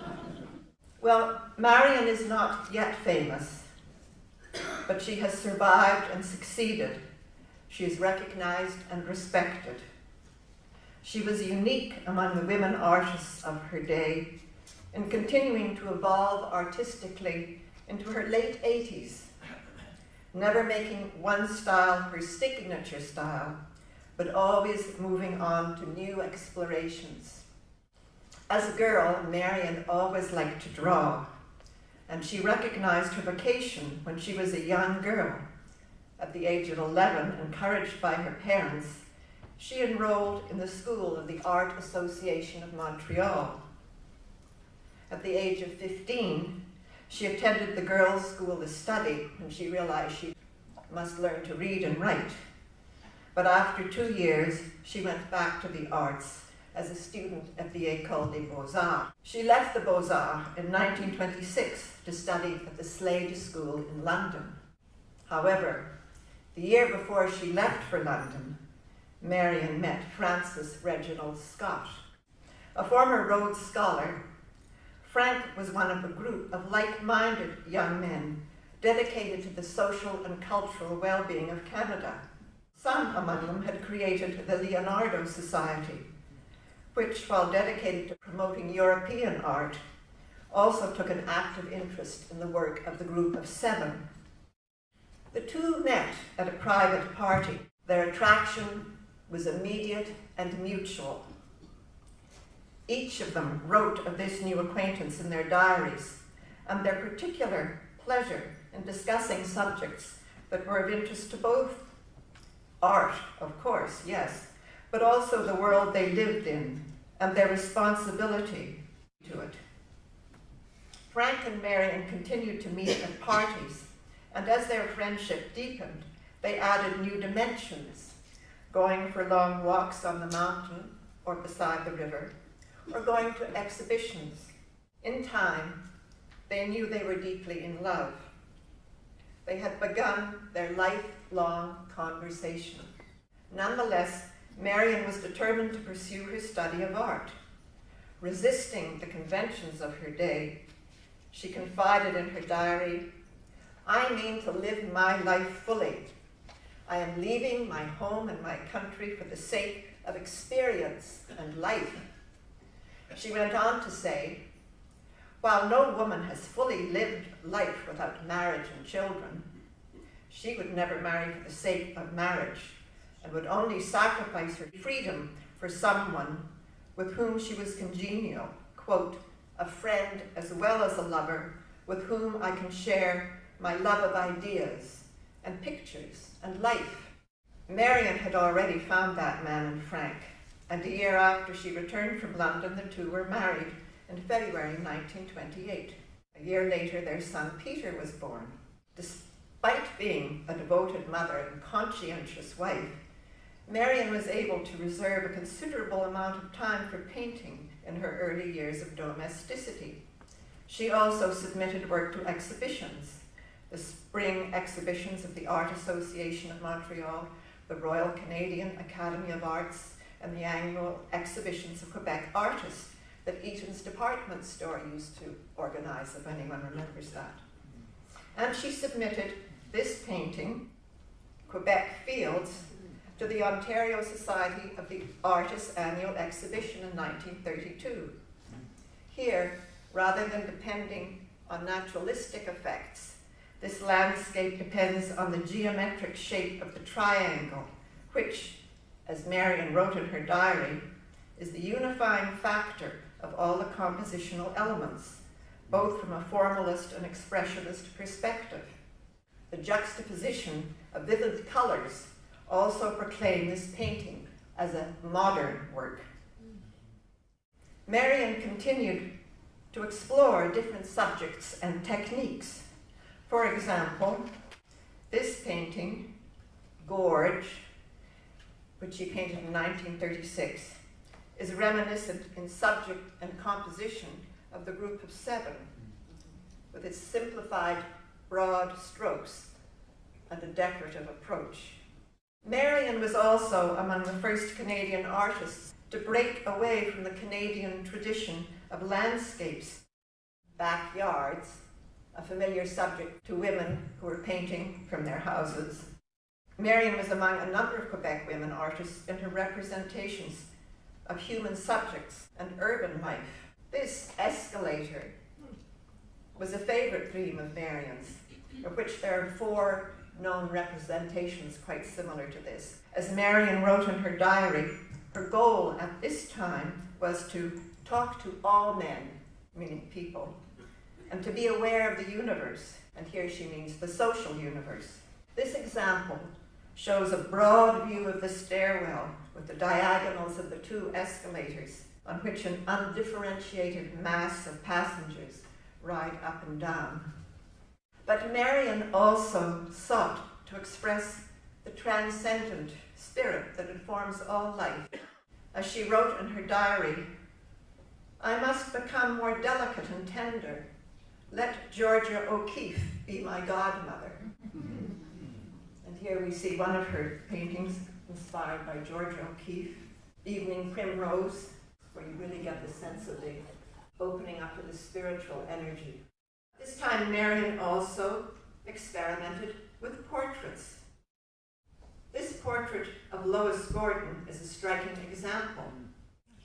well, Marian is not yet famous, but she has survived and succeeded. She is recognized and respected. She was unique among the women artists of her day in continuing to evolve artistically into her late 80s, never making one style her signature style, but always moving on to new explorations. As a girl, Marian always liked to draw and she recognized her vocation when she was a young girl. At the age of 11, encouraged by her parents, she enrolled in the school of the Art Association of Montreal. At the age of 15, she attended the Girls' School to Study when she realized she must learn to read and write. But after two years, she went back to the arts as a student at the École des Beaux-Arts. She left the Beaux-Arts in 1926 to study at the Slade School in London. However, the year before she left for London, Marian met Francis Reginald Scott. A former Rhodes Scholar, Frank was one of a group of like-minded young men dedicated to the social and cultural well-being of Canada. Some among them had created the Leonardo Society, which, while dedicated to promoting European art, also took an active interest in the work of the Group of Seven. The two met at a private party. Their attraction was immediate and mutual. Each of them wrote of this new acquaintance in their diaries and their particular pleasure in discussing subjects that were of interest to both. Art, of course, yes, but also the world they lived in and their responsibility to it. Frank and Marian continued to meet at parties, and as their friendship deepened, they added new dimensions, going for long walks on the mountain or beside the river, or going to exhibitions. In time, they knew they were deeply in love. They had begun their lifelong conversation. Nonetheless, Marian was determined to pursue her study of art. Resisting the conventions of her day, she confided in her diary, I mean to live my life fully. I am leaving my home and my country for the sake of experience and life. She went on to say, while no woman has fully lived life without marriage and children, she would never marry for the sake of marriage and would only sacrifice her freedom for someone with whom she was congenial, quote, a friend as well as a lover with whom I can share my love of ideas and pictures and life. Marian had already found that man in Frank, and a year after she returned from London, the two were married in February 1928. A year later, their son Peter was born. Despite being a devoted mother and conscientious wife, Marian was able to reserve a considerable amount of time for painting in her early years of domesticity. She also submitted work to exhibitions the spring exhibitions of the Art Association of Montreal, the Royal Canadian Academy of Arts, and the annual exhibitions of Quebec artists that Eaton's department store used to organize, if anyone remembers that. And she submitted this painting, Quebec Fields, to the Ontario Society of the Artists annual exhibition in 1932. Here, rather than depending on naturalistic effects, this landscape depends on the geometric shape of the triangle, which, as Marian wrote in her diary, is the unifying factor of all the compositional elements, both from a formalist and expressionist perspective. The juxtaposition of vivid colors also proclaim this painting as a modern work. Marian continued to explore different subjects and techniques. For example, this painting, Gorge, which she painted in 1936, is reminiscent in subject and composition of the group of seven, with its simplified broad strokes and a decorative approach. Marian was also among the first Canadian artists to break away from the Canadian tradition of landscapes, backyards, a familiar subject to women who were painting from their houses. Marian was among a number of Quebec women artists in her representations of human subjects and urban life. This escalator was a favorite dream of Marian's, of which there are four known representations quite similar to this. As Marian wrote in her diary, her goal at this time was to talk to all men, meaning people, and to be aware of the universe. And here she means the social universe. This example shows a broad view of the stairwell with the diagonals of the two escalators on which an undifferentiated mass of passengers ride up and down. But Marian also sought to express the transcendent spirit that informs all life. As she wrote in her diary, I must become more delicate and tender. Let Georgia O'Keeffe be my godmother. and here we see one of her paintings inspired by Georgia O'Keeffe, Evening Primrose, where you really get the sense of the opening up to the spiritual energy. This time, Marian also experimented with portraits. This portrait of Lois Gordon is a striking example.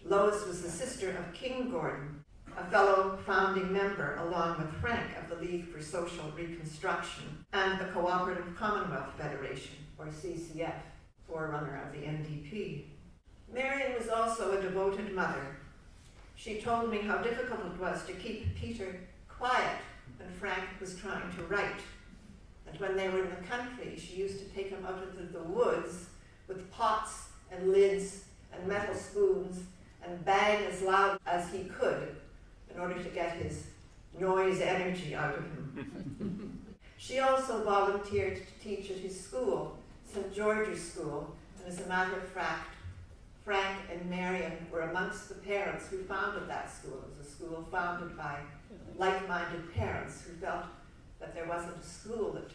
Lois was the sister of King Gordon, a fellow founding member, along with Frank, of the League for Social Reconstruction and the Cooperative Commonwealth Federation, or CCF, forerunner of the NDP. Marian was also a devoted mother. She told me how difficult it was to keep Peter quiet Frank was trying to write. And when they were in the country, she used to take him out into the woods with pots and lids and metal spoons and bang as loud as he could in order to get his noise energy out of him. she also volunteered to teach at his school, St. George's School, and as a matter of fact, Frank and Marian were amongst the parents who founded that school. It was a school founded by like minded parents who felt that there wasn't a school that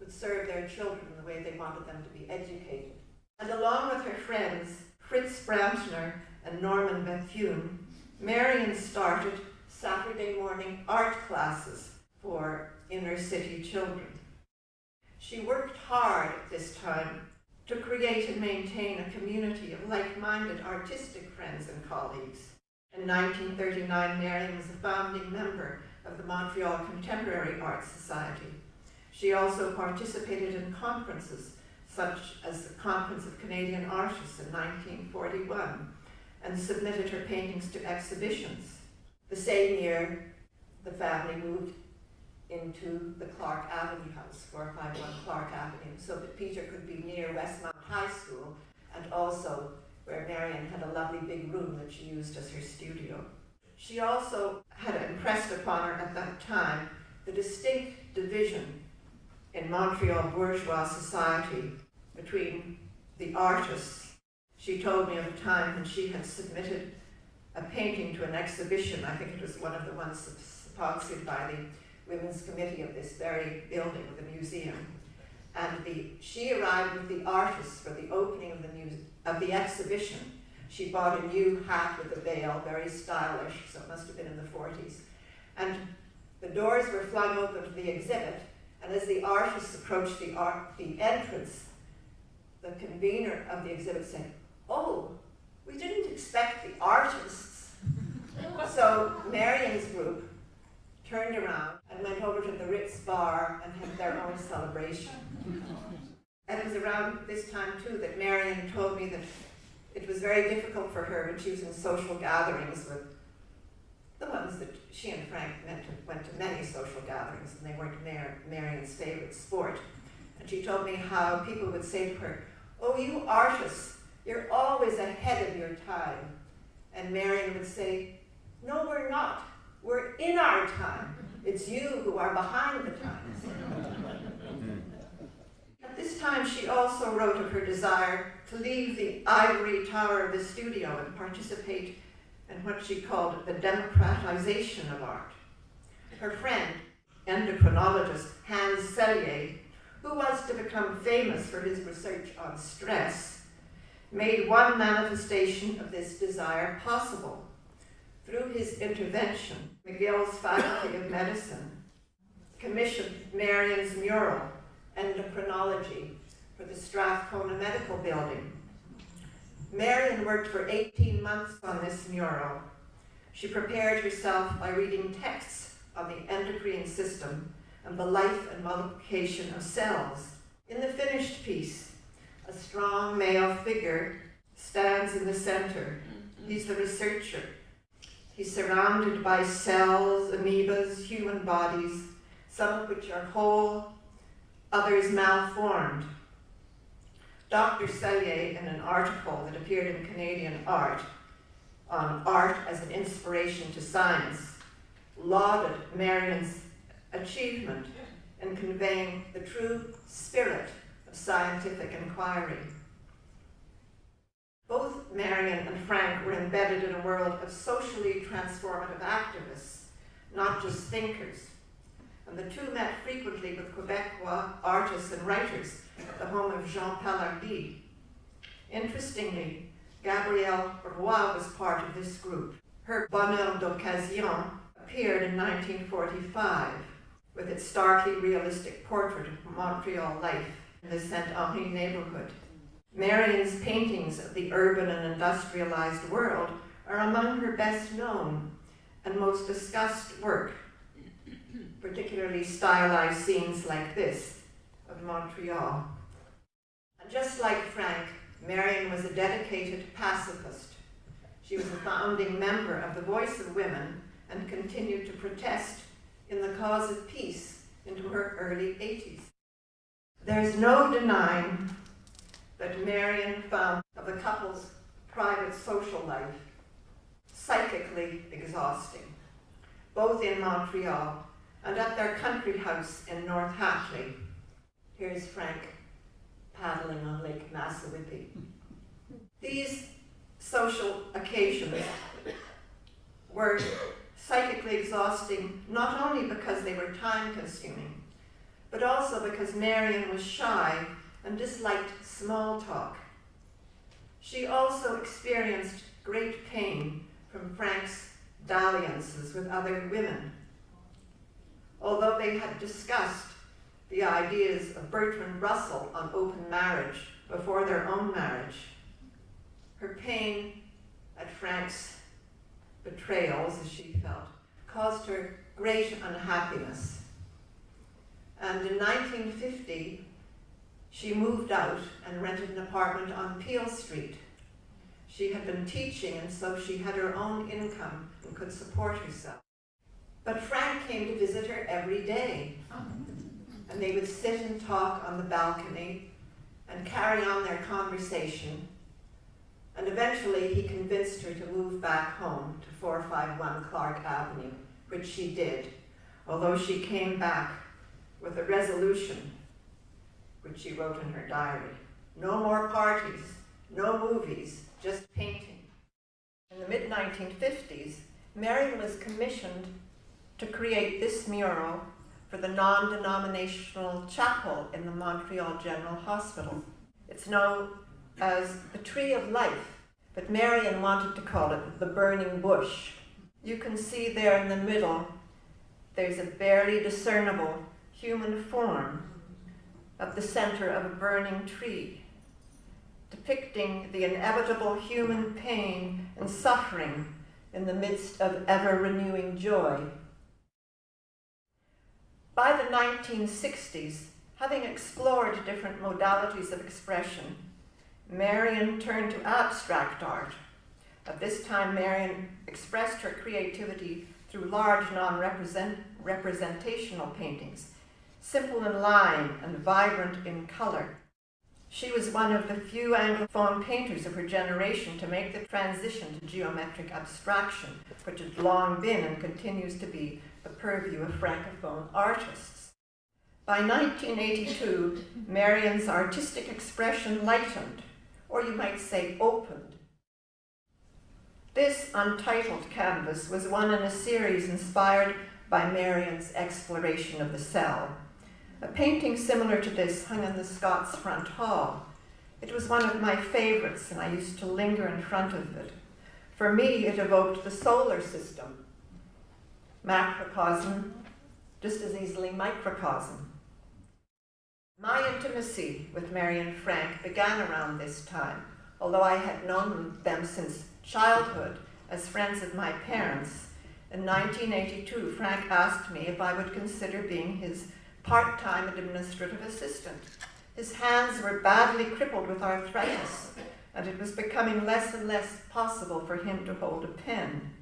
would serve their children the way they wanted them to be educated. And along with her friends, Fritz Brandtner and Norman Bethune, Marian started Saturday morning art classes for inner city children. She worked hard at this time to create and maintain a community of like minded artistic friends and colleagues. In 1939, Marian was a founding member of the Montreal Contemporary Art Society. She also participated in conferences such as the Conference of Canadian Artists in 1941 and submitted her paintings to exhibitions. The same year, the family moved into the Clark Avenue house, 451 Clark Avenue, so that Peter could be near Westmount High School and also where Marian had a lovely big room that she used as her studio. She also had impressed upon her at that time the distinct division in Montreal bourgeois society between the artists. She told me of a time when she had submitted a painting to an exhibition. I think it was one of the ones sponsored by the Women's Committee of this very building, the museum. And the, she arrived with the artists for the opening of the, muse, of the exhibition. She bought a new hat with a veil, very stylish, so it must have been in the 40s. And the doors were flung open to the exhibit, and as the artists approached the, art, the entrance, the convener of the exhibit said, Oh, we didn't expect the artists. so Marian's group turned around and went over to the Ritz bar and had their own celebration. And it was around this time, too, that Marian told me that it was very difficult for her when she was in social gatherings with the ones that she and Frank went to, many social gatherings, and they weren't Mar- Marian's favorite sport. And she told me how people would say to her, Oh, you artists, you're always ahead of your time. And Marian would say, No, we're not. We're in our time. It's you who are behind the times. This time, she also wrote of her desire to leave the ivory tower of the studio and participate in what she called the democratization of art. Her friend, endocrinologist Hans Selye, who was to become famous for his research on stress, made one manifestation of this desire possible. Through his intervention, McGill's Faculty of Medicine commissioned Marian's mural, Endocrinology, for the Strathcona Medical Building. Marian worked for 18 months on this mural. She prepared herself by reading texts on the endocrine system and the life and multiplication of cells. In the finished piece, a strong male figure stands in the center. He's the researcher. He's surrounded by cells, amoebas, human bodies, some of which are whole, others malformed. Dr. Selye, in an article that appeared in Canadian Art on art as an inspiration to science, lauded Marian's achievement in conveying the true spirit of scientific inquiry. Both Marian and Frank were embedded in a world of socially transformative activists, not just thinkers. And the two met frequently with Quebecois artists and writers at the home of Jean Palardy. Interestingly, Gabrielle Roy was part of this group. Her Bonheur d'Occasion appeared in 1945 with its starkly realistic portrait of Montreal life in the Saint Henri neighborhood. Marian's paintings of the urban and industrialized world are among her best known and most discussed work, particularly stylized scenes like this of Montreal. And just like Frank, Marian was a dedicated pacifist. She was a founding member of the Voice of Women and continued to protest in the cause of peace into her early 80s. There's no denying that Marian found of the couple's private social life psychically exhausting, both in Montreal and at their country house in North Hatley. Here's Frank paddling on Lake Massawippi. These social occasions were psychically exhausting not only because they were time consuming, but also because Marian was shy and disliked small talk. She also experienced great pain from Frank's dalliances with other women. Although they had discussed the ideas of Bertrand Russell on open marriage before their own marriage, her pain at Frank's betrayals, as she felt, caused her great unhappiness. And in 1950, she moved out and rented an apartment on Peel Street. She had been teaching, and so she had her own income and could support herself. But Frank came to visit her every day, and they would sit and talk on the balcony and carry on their conversation. And eventually, he convinced her to move back home to 451 Clark Avenue, which she did, although she came back with a resolution which she wrote in her diary. No more parties, no movies, just painting. In the mid 1950s, Marian was commissioned to create this mural for the non denominational chapel in the Montreal General Hospital. It's known as the Tree of Life, but Marian wanted to call it the Burning Bush. You can see there in the middle, there's a barely discernible human form of the center of a burning tree, depicting the inevitable human pain and suffering in the midst of ever renewing joy. By the 1960s, having explored different modalities of expression, Marian turned to abstract art. At this time, Marian expressed her creativity through large non representational paintings, simple in line and vibrant in color. She was one of the few Anglophone painters of her generation to make the transition to geometric abstraction, which had long been and continues to be the purview of Francophone artists. By 1982, Marian's artistic expression lightened, or you might say opened. This untitled canvas was one in a series inspired by Marian's exploration of the cell. A painting similar to this hung in the Scotts front hall. It was one of my favorites, and I used to linger in front of it. For me, it evoked the solar system, macrocosm, just as easily microcosm. My intimacy with Marian Frank began around this time, although I had known them since childhood as friends of my parents. In 1982, Frank asked me if I would consider being his part time administrative assistant. His hands were badly crippled with arthritis, and it was becoming less and less possible for him to hold a pen.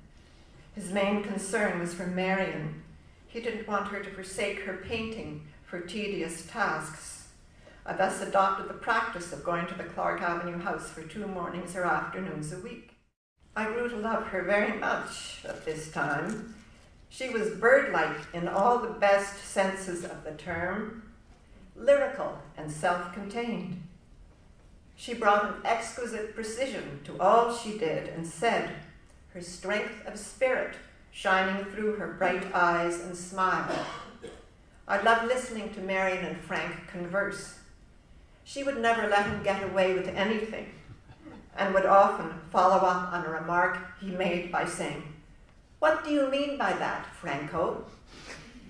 His main concern was for Marian. He didn't want her to forsake her painting for tedious tasks. I thus adopted the practice of going to the Clark Avenue house for two mornings or afternoons a week. I grew to love her very much at this time. She was bird-like in all the best senses of the term, lyrical and self-contained. She brought an exquisite precision to all she did and said, her strength of spirit shining through her bright eyes and smile. I loved listening to Marian and Frank converse. She would never let him get away with anything and would often follow up on a remark he made by saying, What do you mean by that, Franco?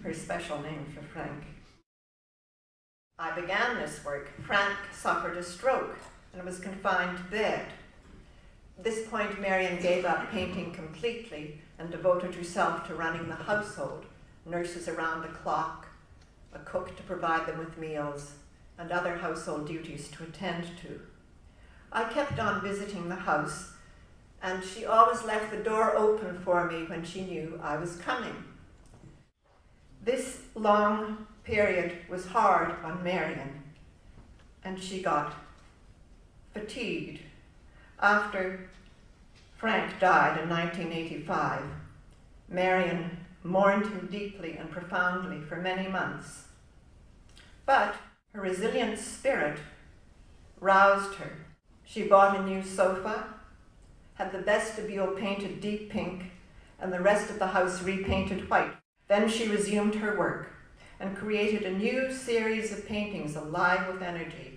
Her special name for Frank. I began this work. Frank suffered a stroke and was confined to bed. This point, Marian gave up painting completely and devoted herself to running the household, nurses around the clock, a cook to provide them with meals, and other household duties to attend to. I kept on visiting the house, and she always left the door open for me when she knew I was coming. This long period was hard on Marian, and she got fatigued. After Frank died in 1985, Marian mourned him deeply and profoundly for many months. But her resilient spirit roused her she bought a new sofa, had the vestibule painted deep pink, and the rest of the house repainted white. Then she resumed her work and created a new series of paintings alive with energy.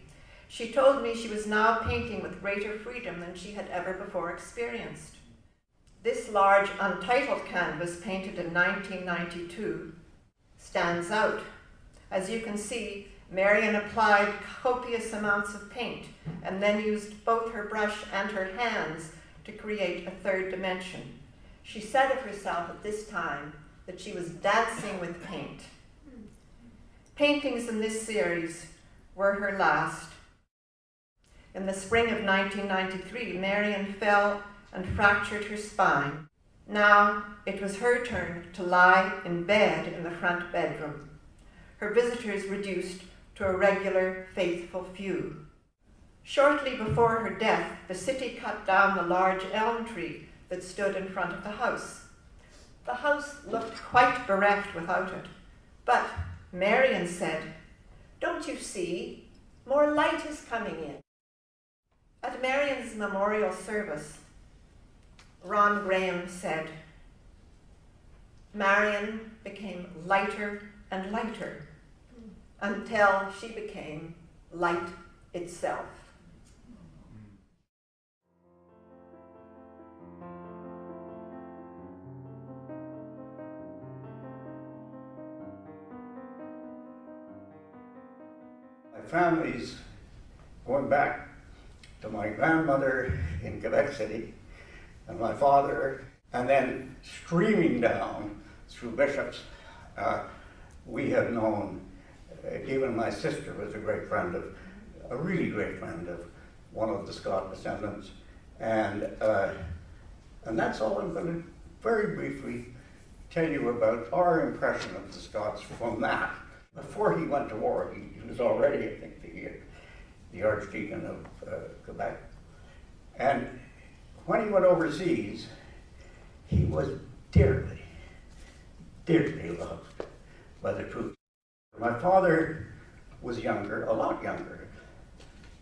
She told me she was now painting with greater freedom than she had ever before experienced. This large untitled canvas, painted in 1992, stands out. As you can see, Marian applied copious amounts of paint and then used both her brush and her hands to create a third dimension. She said of herself at this time that she was dancing with paint. Paintings in this series were her last. In the spring of 1993, Marian fell and fractured her spine. Now it was her turn to lie in bed in the front bedroom. Her visitors reduced to a regular, faithful few. Shortly before her death, the city cut down the large elm tree that stood in front of the house. The house looked quite bereft without it, but Marian said, Don't you see? More light is coming in. At Marian's memorial service, Ron Graham said, Marian became lighter and lighter until she became light itself. My family's going back to my grandmother in Quebec City and my father, and then streaming down through bishops. Uh, we have known, uh, even my sister was a great friend of, a really great friend of one of the Scott descendants. And, uh, and that's all I'm going to very briefly tell you about our impression of the Scotts from that. Before he went to war, he, was already, I think, the, Archdeacon of uh, Quebec. And when he went overseas, he was dearly, dearly loved by the troops. My father was younger, a lot younger,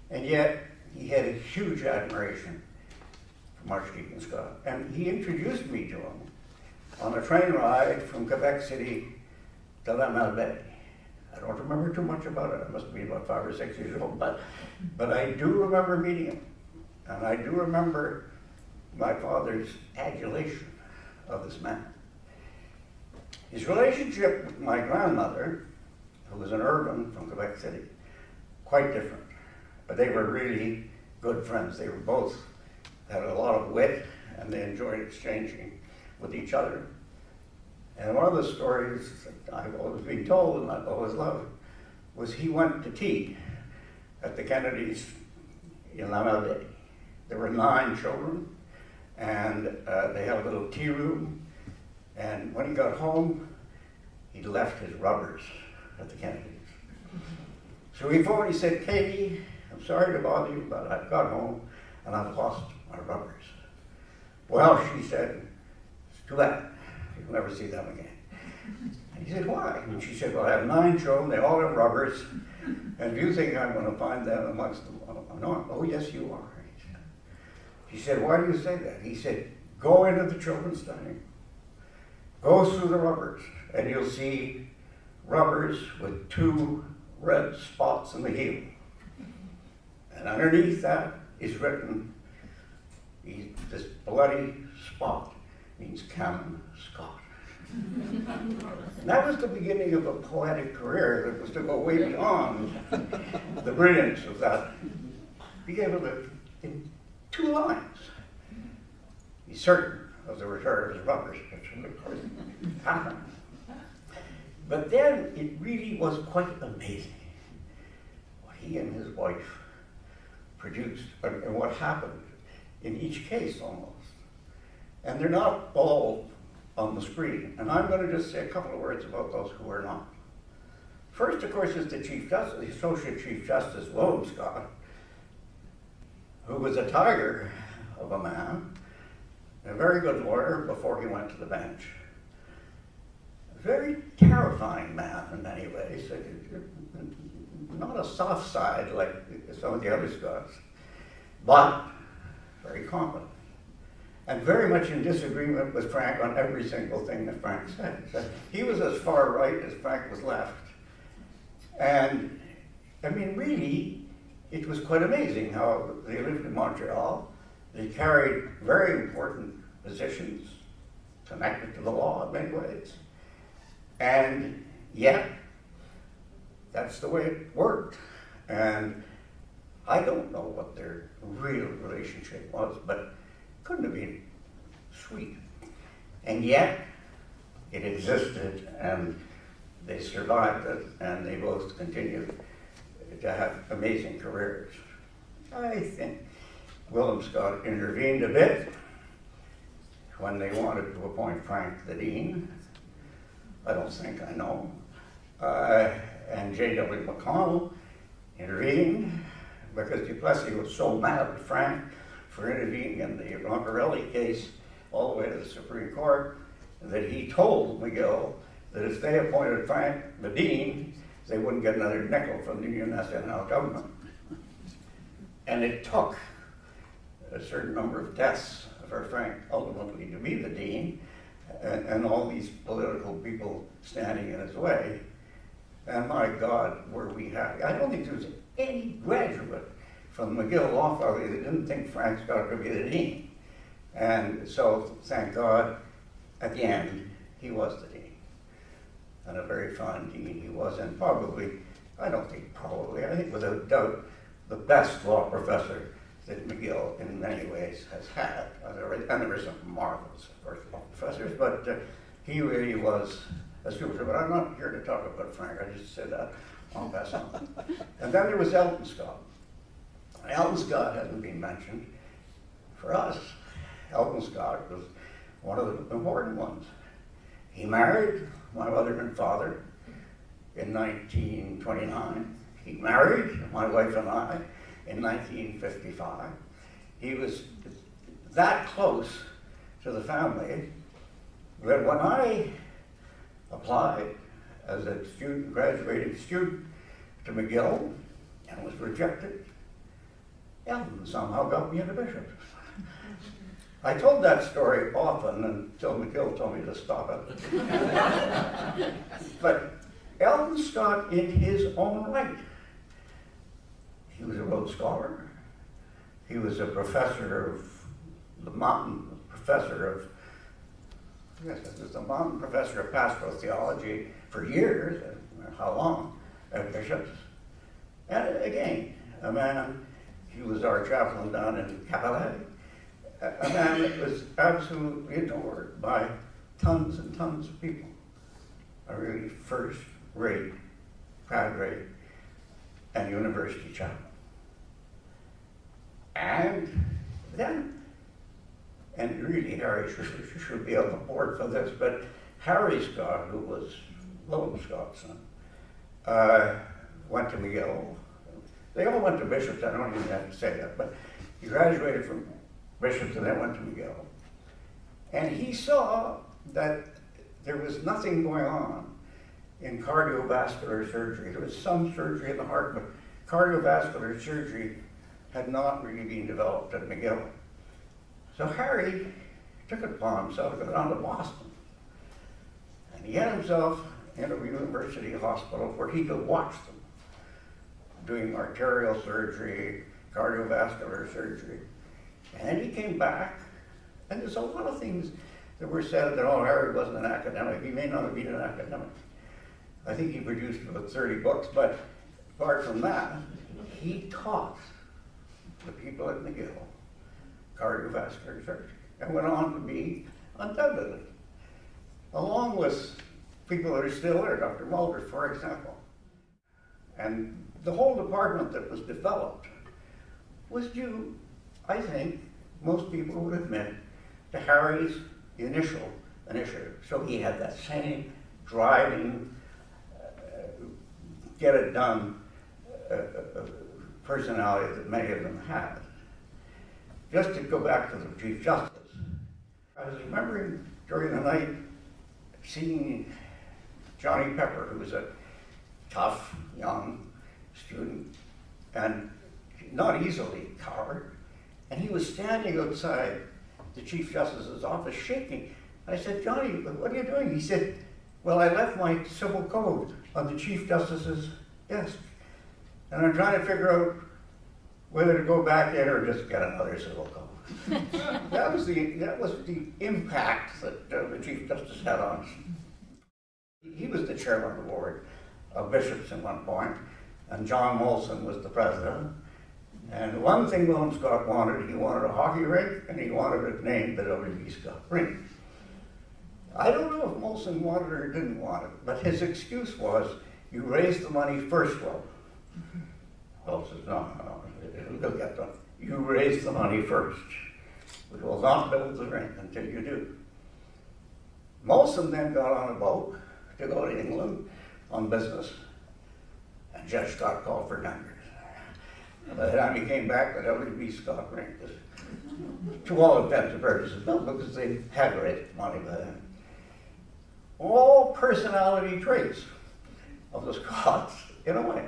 and yet he had a huge admiration for Archdeacon Scott. And he introduced me to him on a train ride from Quebec City to La Malbaie. I don't remember too much about it. I must be about five or six years old, but, but I do remember meeting him. And I do remember my father's adulation of this man. His relationship with my grandmother, who was an urban from Quebec City, quite different. But they were really good friends. They were both had a lot of wit and they enjoyed exchanging with each other. And one of the stories that I've always been told and I've always loved was he went to tea at the Kennedys in La Malbaie. There were nine children, and uh, they had a little tea room. And when he got home, he left his rubbers at the Kennedys. So he phoned, he said, Katie, I'm sorry to bother you, but I've got home and I've lost my rubbers. Well, she said, it's too bad. You'll never see them again. And he said, why? And she said, well, I have nine children, they all have rubbers, and do you think I'm going to find them amongst them? No. Oh, yes, you are. She said, why do you say that? He said, go into the children's dining, go through the rubbers, and you'll see rubbers with two red spots in the heel. And underneath that is written, this bloody spot means and that was the beginning of a poetic career that was to go way beyond the brilliance of that. Be able to, in two lines, be certain of the return of his rubbers, which of course happened. But then it really was quite amazing what he and his wife produced and what happened in each case almost. And they're not all on the screen. And I'm going to just say a couple of words about those who are not. First, of course, is the Chief Justice, the Associate Chief Justice, William Scott, who was a tiger of a man, a very good lawyer before he went to the bench. A very terrifying man in many ways, not a soft side like some of the other Scotts, but very competent and very much in disagreement with Frank on every single thing that Frank said. He was as far right as Frank was left. And I mean, really, it was quite amazing how they lived in Montreal. They carried very important positions connected to the law in many ways. And yet, that's the way it worked. And I don't know what their real relationship was, but couldn't have been sweet. And yet, it existed, and they survived it, and they both continued to have amazing careers. I think William Scott intervened a bit when they wanted to appoint Frank the Dean. I don't think I know. Uh, and J.W. McConnell intervened because Duplessis was so mad at Frank for intervening in the Roncarelli case all the way to the Supreme Court that he told McGill that if they appointed Frank the Dean, they wouldn't get another nickel from the Union Nationale government. And it took a certain number of deaths for Frank ultimately to be the dean, and, and all these political people standing in his way. And my God, were we happy. I don't think there was any graduate from McGill Law Faculty that didn't think Frank Scott could be the dean. And so, thank God, at the end, he was the dean. And a very fine dean he was, and probably, I don't think probably, I think without doubt, the best law professor that McGill in many ways has had. And there, were some marvelous, of course, law professors, but uh, he really was a super. But I'm not here to talk about Frank, I just said that on pass on. and then there was Elton Scott. Elton Scott hasn't been mentioned. For us, Elton Scott was one of the important ones. He married my mother and father in 1929. He married my wife and I in 1955. He was that close to the family that when I applied as a student, graduating student to McGill and was rejected, Elton somehow got me into Bishop. I told that story often until McGill told me to stop it. but Elton Scott, in his own right, he was a Rhodes Scholar. He was a professor of the Mountain, professor of, yes, he was the Mountain professor of pastoral theology for years, how long, at Bishop's. And again, a man, he was our chaplain down in Capillet, a man that was absolutely adored by tons and tons of people. A really first-rate padre and university chaplain. And then, and really Harry should, should be on the board for this, but Harry Scott, who was William Scott's son, uh, went to McGill. They all went to Bishop's, I don't even have to say that, but he graduated from Bishop's and then went to McGill. And he saw that there was nothing going on in cardiovascular surgery. There was some surgery in the heart, but cardiovascular surgery had not really been developed at McGill. So Harry took it upon himself to go down to Boston. And he had himself in a university hospital where he could watch them doing arterial surgery, cardiovascular surgery. And he came back, and there's a lot of things that were said that, oh, Harry wasn't an academic. He may not have been an academic. I think he produced about 30 books, but apart from that, he taught the people at McGill cardiovascular surgery and went on to be undoubtedly, along with people that are still there, Dr. Mulder, for example. And the whole department that was developed was due, I think, most people would admit, to Harry's initial initiative. So he had that same driving, uh, get it done uh, uh, personality that many of them had. Just to go back to the Chief Justice, I was remembering during the night seeing Johnny Pepper, who was a tough, young student and not easily coward, and he was standing outside the Chief Justice's office shaking. I said, Johnny, what are you doing? He said, Well, I left my civil code on the Chief Justice's desk. And I'm trying to figure out whether to go back in or just get another civil code. that was the that was the impact that uh, the Chief Justice had on us. He was the chairman of the board of Bishop's at one point, and John Molson was the president. And one thing William Scott wanted, he wanted a hockey rink, and he wanted it named the W.B. Scott rink. I don't know if Molson wanted it or didn't want it, but his excuse was, you raise the money first. Well, says, no, no, it'll get done. You raise the money first. We will not build the rink until you do. Molson then got on a boat to go to England on business, Judge Scott called for numbers. By the time he came back, the W.B. Scott was, to all intents and purposes, built because they had raised money by then. All personality traits of the Scotts, in a way.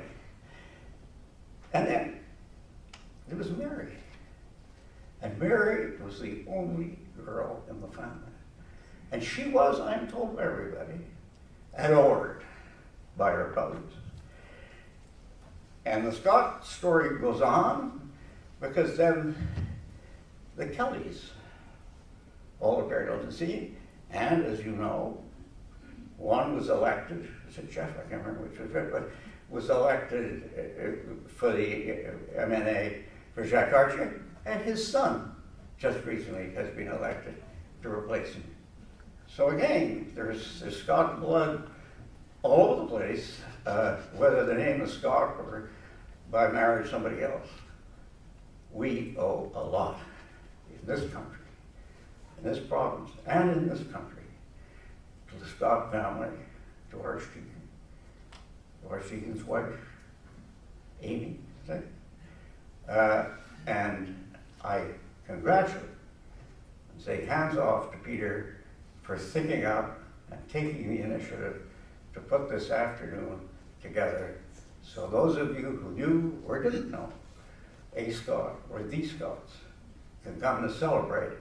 And then, there was Mary. And Mary was the only girl in the family. And she was, I'm told by everybody, adored by her cousins. And the Scott story goes on because then the Kelleys all appeared on the scene. And as you know, one was elected, was it Jeff? I can't remember which was it, but was elected uh, for the uh, MNA for Jacques-Cartier, and his son just recently has been elected to replace him. So again, there's, there's Scott blood all over the place, uh, whether the name is Scott or by marriage somebody else. We owe a lot in this country, in this province, and in this country to the Scott family, to Archdeacon, to Archdeacon's wife, Amy, I think. Uh, and I congratulate and say hands off to Peter for thinking up and taking the initiative to put this afternoon together. So those of you who knew or didn't know a Scott or the Scotts can come to celebrate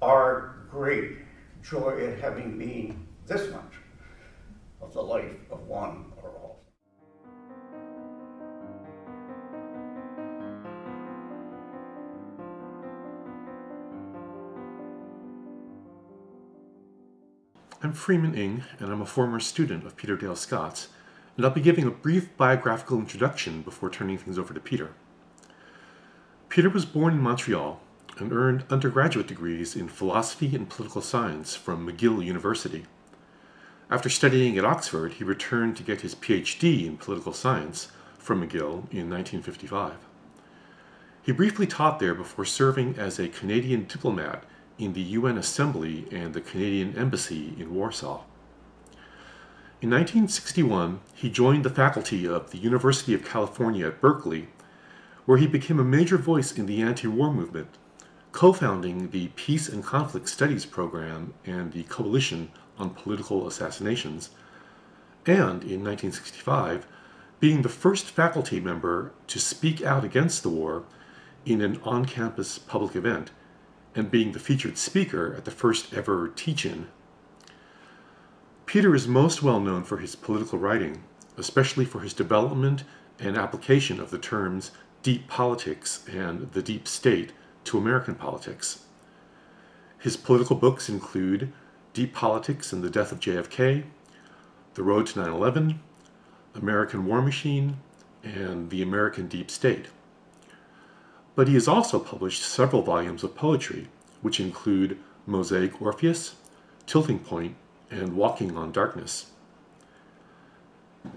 our great joy at having been this much of the life of one or all. I'm Freeman Ng, and I'm a former student of Peter Dale Scott's, and I'll be giving a brief biographical introduction before turning things over to Peter. Peter was born in Montreal and earned undergraduate degrees in philosophy and political science from McGill University. After studying at Oxford, he returned to get his PhD in political science from McGill in 1955. He briefly taught there before serving as a Canadian diplomat in the UN Assembly and the Canadian Embassy in Warsaw. In 1961, he joined the faculty of the University of California at Berkeley, where he became a major voice in the anti war movement, co founding the Peace and Conflict Studies program and the Coalition on Political Assassinations, and in 1965, being the first faculty member to speak out against the war in an on campus public event and being the featured speaker at the first ever teach in. Peter is most well known for his political writing, especially for his development and application of the terms deep politics and the deep state to American politics. His political books include Deep Politics and the Death of JFK, The Road to 9 11, American War Machine, and The American Deep State but he has also published several volumes of poetry, which include Mosaic Orpheus, Tilting Point, and Walking on Darkness.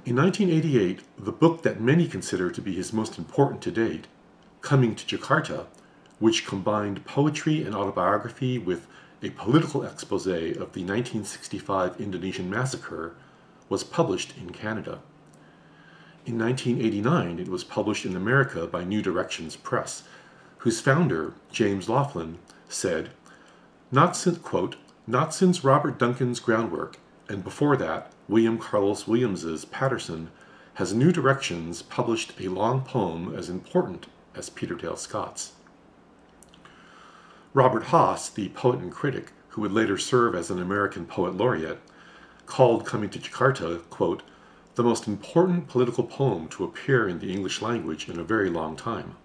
In 1988, the book that many consider to be his most important to date, Coming to Jakarta, which combined poetry and autobiography with a political expose of the 1965 Indonesian massacre, was published in Canada. In 1989, it was published in America by New Directions Press, whose founder, James Laughlin, said, not since, quote, not since Robert Duncan's groundwork, and before that, William Carlos Williams's Paterson, has New Directions published a long poem as important as Peter Dale Scott's. Robert Hass, the poet and critic, who would later serve as an American Poet Laureate, called Coming to Jakarta, quote, the most important political poem to appear in the English language in a very long time.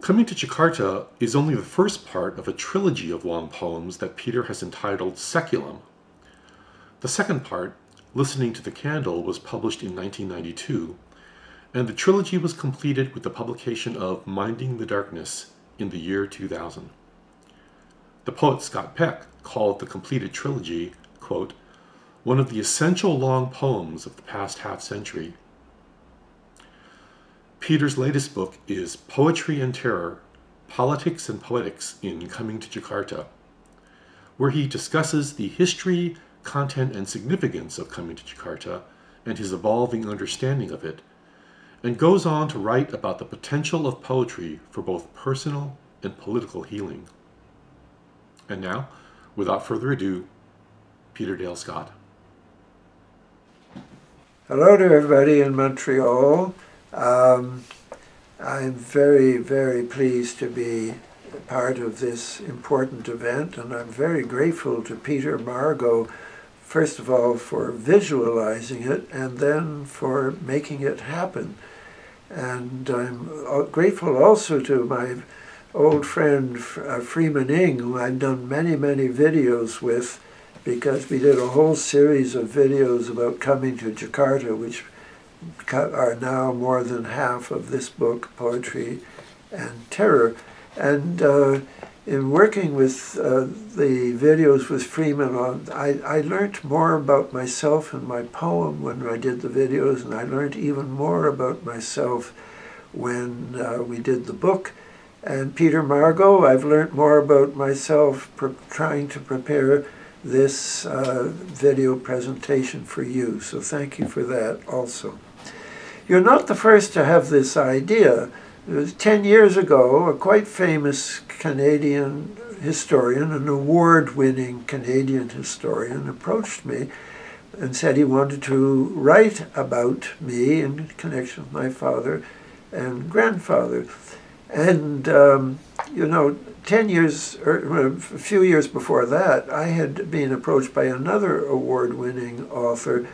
Coming to Jakarta is only the first part of a trilogy of long poems that Peter has entitled Seculum. The second part, Listening to the Candle, was published in 1992, and the trilogy was completed with the publication of Minding the Darkness in the year 2000. The poet Scott Peck called the completed trilogy, quote, one of the essential long poems of the past half century. Peter's latest book is Poetry and Terror Politics and Poetics in Coming to Jakarta, where he discusses the history, content, and significance of coming to Jakarta and his evolving understanding of it, and goes on to write about the potential of poetry for both personal and political healing. And now, without further ado, Peter Dale Scott. Hello to everybody in Montreal. Um, I'm very, very pleased to be part of this important event, and I'm very grateful to Peter Margo, first of all, for visualizing it and then for making it happen. And I'm uh, grateful also to my old friend uh, Freeman Ng, who I've done many, many videos with, because we did a whole series of videos about coming to Jakarta, which are now more than half of this book, Poetry and Terror. And uh, in working with uh, the videos with Freeman, on, I, I learned more about myself and my poem when I did the videos, and I learned even more about myself when uh, we did the book. And Peter Margo, I've learned more about myself trying to prepare this uh, video presentation for you. So thank you for that also. You're not the first to have this idea. Was 10 years ago, a quite famous Canadian historian, an award-winning Canadian historian, approached me and said he wanted to write about me in connection with my father and grandfather. And, um, you know, 10 years, or a few years before that, I had been approached by another award-winning author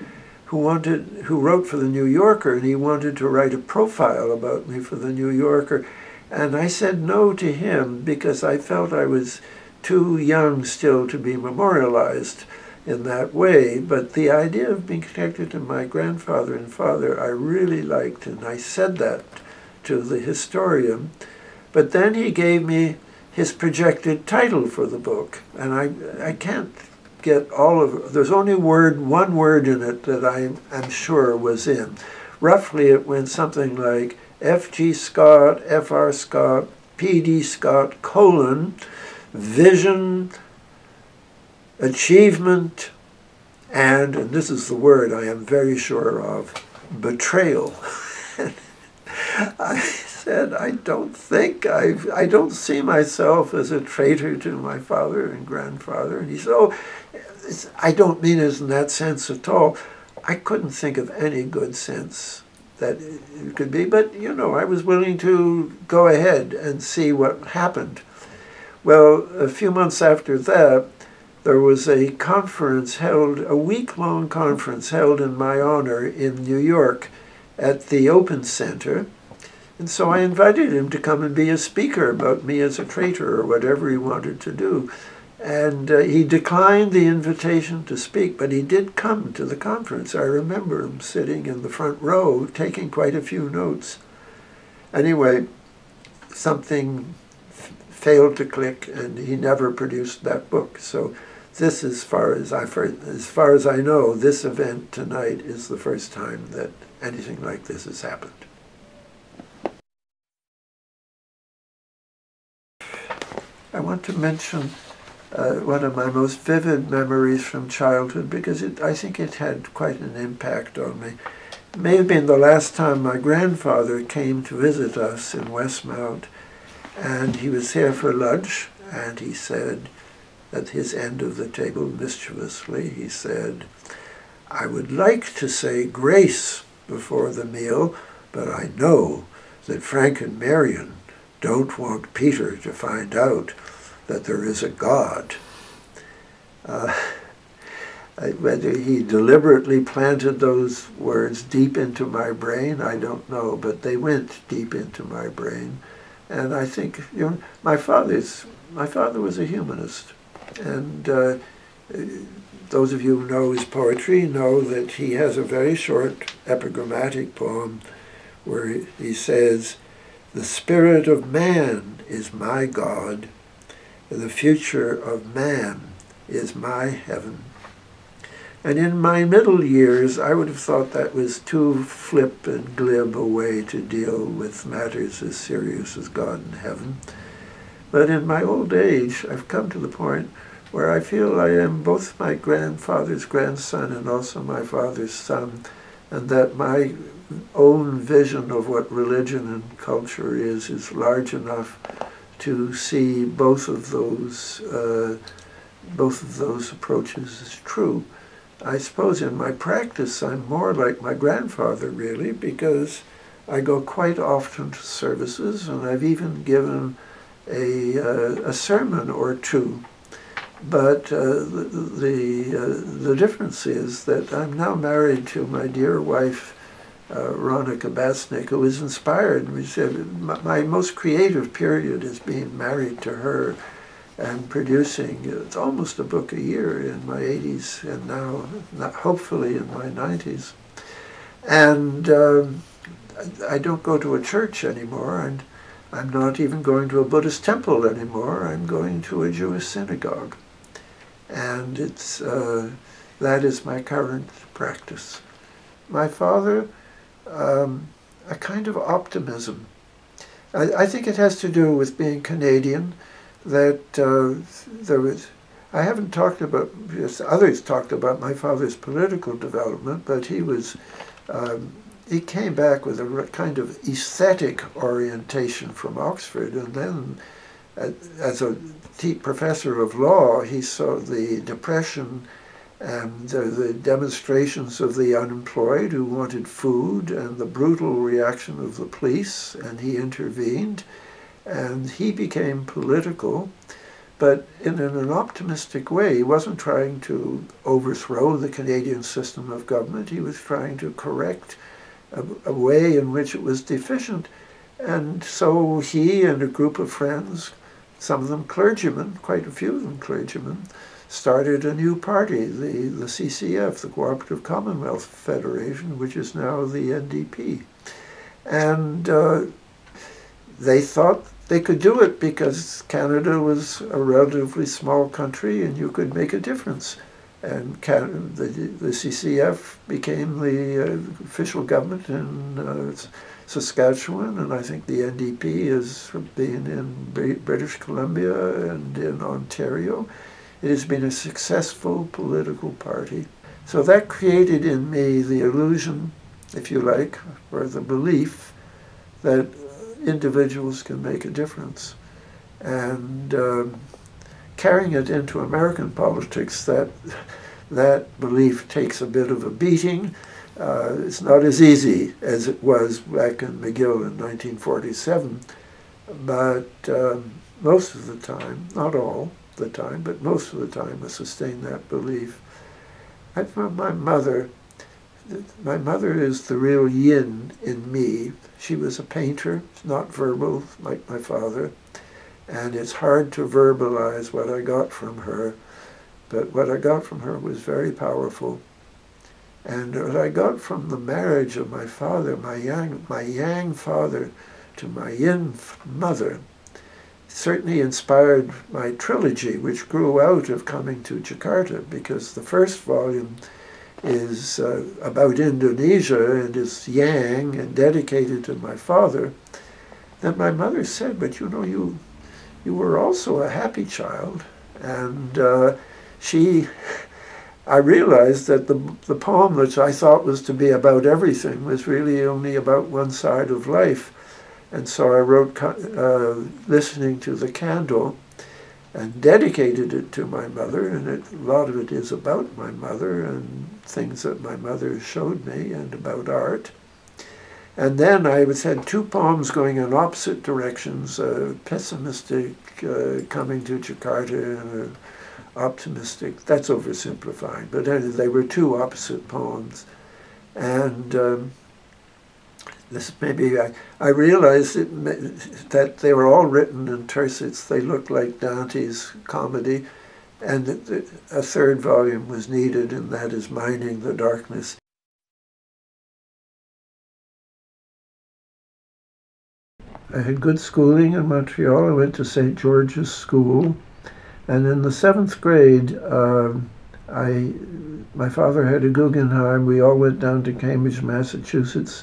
who wanted, who wrote for the New Yorker, and he wanted to write a profile about me for the New Yorker. And I said no to him because I felt I was too young still to be memorialized in that way. But the idea of being connected to my grandfather and father, I really liked, and I said that to the historian. But then he gave me his projected title for the book, and I, I can't get all of there's only word one word in it that I am I'm sure was in. Roughly it went something like F.G. Scott, F.R. Scott, P.D. Scott, colon, vision, achievement, and, and this is the word I am very sure of, betrayal. I said, I don't think, I, I don't see myself as a traitor to my father and grandfather. And he said, oh, I don't mean it in that sense at all. I couldn't think of any good sense that it could be, but you know, I was willing to go ahead and see what happened. Well, a few months after that, there was a conference held, a week long conference held in my honor in New York at the Open Center. And so I invited him to come and be a speaker about me as a traitor or whatever he wanted to do. And uh, he declined the invitation to speak, but he did come to the conference. I remember him sitting in the front row taking quite a few notes. Anyway, something failed to click and he never produced that book. So this, as far as, I, as far as I know, this event tonight is the first time that anything like this has happened. I want to mention uh, one of my most vivid memories from childhood because it, I think it had quite an impact on me. It may have been the last time my grandfather came to visit us in Westmount, and he was here for lunch, and he said, at his end of the table, mischievously, he said, I would like to say grace before the meal, but I know that Frank and Marian don't want Peter to find out that there is a God. Uh, whether he deliberately planted those words deep into my brain, I don't know, but they went deep into my brain. And I think, you know, my father's, my father was a humanist. And uh, those of you who know his poetry know that he has a very short epigrammatic poem where he says, the spirit of man is my God, the future of man is my heaven. And in my middle years, I would have thought that was too flip and glib a way to deal with matters as serious as God and heaven. But in my old age, I've come to the point where I feel I am both my grandfather's grandson and also my father's son, and that my own vision of what religion and culture is is large enough to see both of those uh, both of those approaches as true. I suppose in my practice I'm more like my grandfather really because I go quite often to services, and I've even given a, uh, a sermon or two. But uh, the the, uh, the difference is that I'm now married to my dear wife, uh, Ronna Kabatznick, who is inspired. We said my, my most creative period is being married to her and producing. It's almost a book a year in my 80s, and now hopefully in my 90s. And um, I don't go to a church anymore, and I'm not even going to a Buddhist temple anymore. I'm going to a Jewish synagogue, and it's uh, that is my current practice. My father, um, a kind of optimism. I, I, think it has to do with being Canadian. That uh, there was. I haven't talked about. Yes, others talked about my father's political development, but he was um, he came back with a kind of aesthetic orientation from Oxford, and then uh, as a professor of law, he saw the depression and the, the demonstrations of the unemployed who wanted food and the brutal reaction of the police, and he intervened, and he became political but in an optimistic way. He wasn't trying to overthrow the Canadian system of government. He was trying to correct a, a way in which it was deficient. And so he and a group of friends, some of them clergymen, quite a few of them clergymen, started a new party, the, the CCF, the Cooperative Commonwealth Federation, which is now the NDP. And uh, they thought they could do it because Canada was a relatively small country and you could make a difference and the, the CCF became the uh, official government in uh, Saskatchewan, and I think the NDP has been in British Columbia and in Ontario. It has been a successful political party. So that created in me the illusion, if you like, or the belief that individuals can make a difference. And um, carrying it into American politics, that that belief takes a bit of a beating. Uh, it's not as easy as it was back in McGill in 1947, but um, most of the time, not all the time, but most of the time, I sustain that belief. I found my mother. My mother is the real yin in me. She was a painter, not verbal like my father and it's hard to verbalize what I got from her, but what I got from her was very powerful. And what I got from the marriage of my father, my yang, my yang father, to my yin mother, certainly inspired my trilogy, which grew out of coming to Jakarta, because the first volume is uh, about Indonesia and is yang and dedicated to my father. Then my mother said, but you know, you you were also a happy child. And uh, she, I realized that the, the poem, which I thought was to be about everything, was really only about one side of life. And so I wrote uh, Listening to the Candle and dedicated it to my mother. And it, a lot of it is about my mother and things that my mother showed me and about art. And then I had two poems going in opposite directions, pessimistic, uh, coming to Jakarta, and optimistic. That's oversimplifying, but they were two opposite poems. And um, this maybe I, I realized it, that they were all written in tercets. They looked like Dante's comedy, and a third volume was needed, and that is Minding the Darkness. I had good schooling in Montreal. I went to St. George's School. And in the seventh grade, uh, I, my father had a Guggenheim. We all went down to Cambridge, Massachusetts.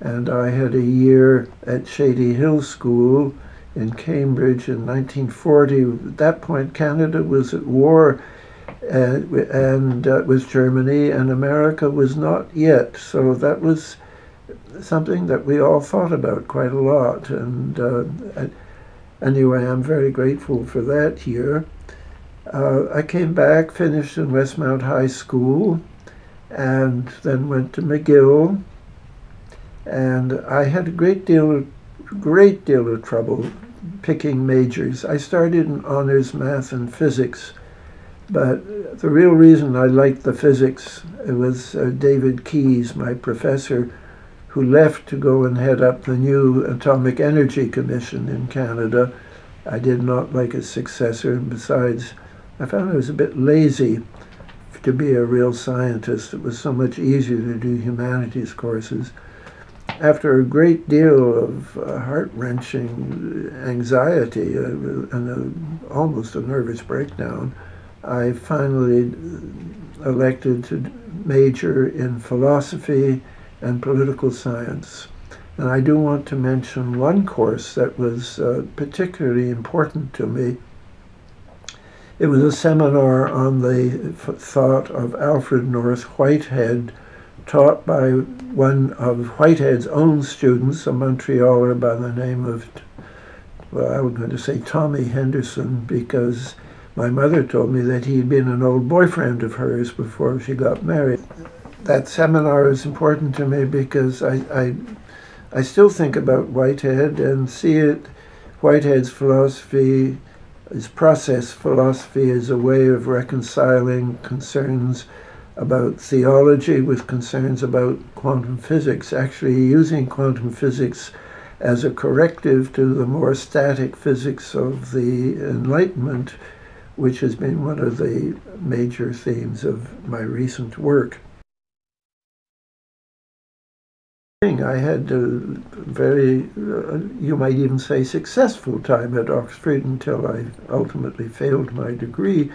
And I had a year at Shady Hill School in Cambridge in 1940. At that point, Canada was at war and, and uh, with Germany, and America was not yet. So that was something that we all thought about quite a lot. And uh, anyway, I'm very grateful for that year. Uh, I came back, finished in Westmount High School, and then went to McGill. And I had a great deal, great deal of trouble picking majors. I started in honors math and physics, but the real reason I liked the physics it was uh, David Keys, my professor, who left to go and head up the new Atomic Energy Commission in Canada. I did not like his successor, and besides, I found I was a bit lazy to be a real scientist. It was so much easier to do humanities courses. After a great deal of uh, heart wrenching anxiety uh, and a, almost a nervous breakdown, I finally elected to major in philosophy and political science. And I do want to mention one course that was uh, particularly important to me. It was a seminar on the thought of Alfred North Whitehead, taught by one of Whitehead's own students, a Montrealer by the name of, well, I was going to say Tommy Henderson, because my mother told me that he'd been an old boyfriend of hers before she got married. That seminar is important to me because I, I, I still think about Whitehead and see it, Whitehead's philosophy, his process philosophy as a way of reconciling concerns about theology with concerns about quantum physics, actually using quantum physics as a corrective to the more static physics of the Enlightenment which has been one of the major themes of my recent work. I had a very, uh, you might even say, successful time at Oxford until I ultimately failed my degree.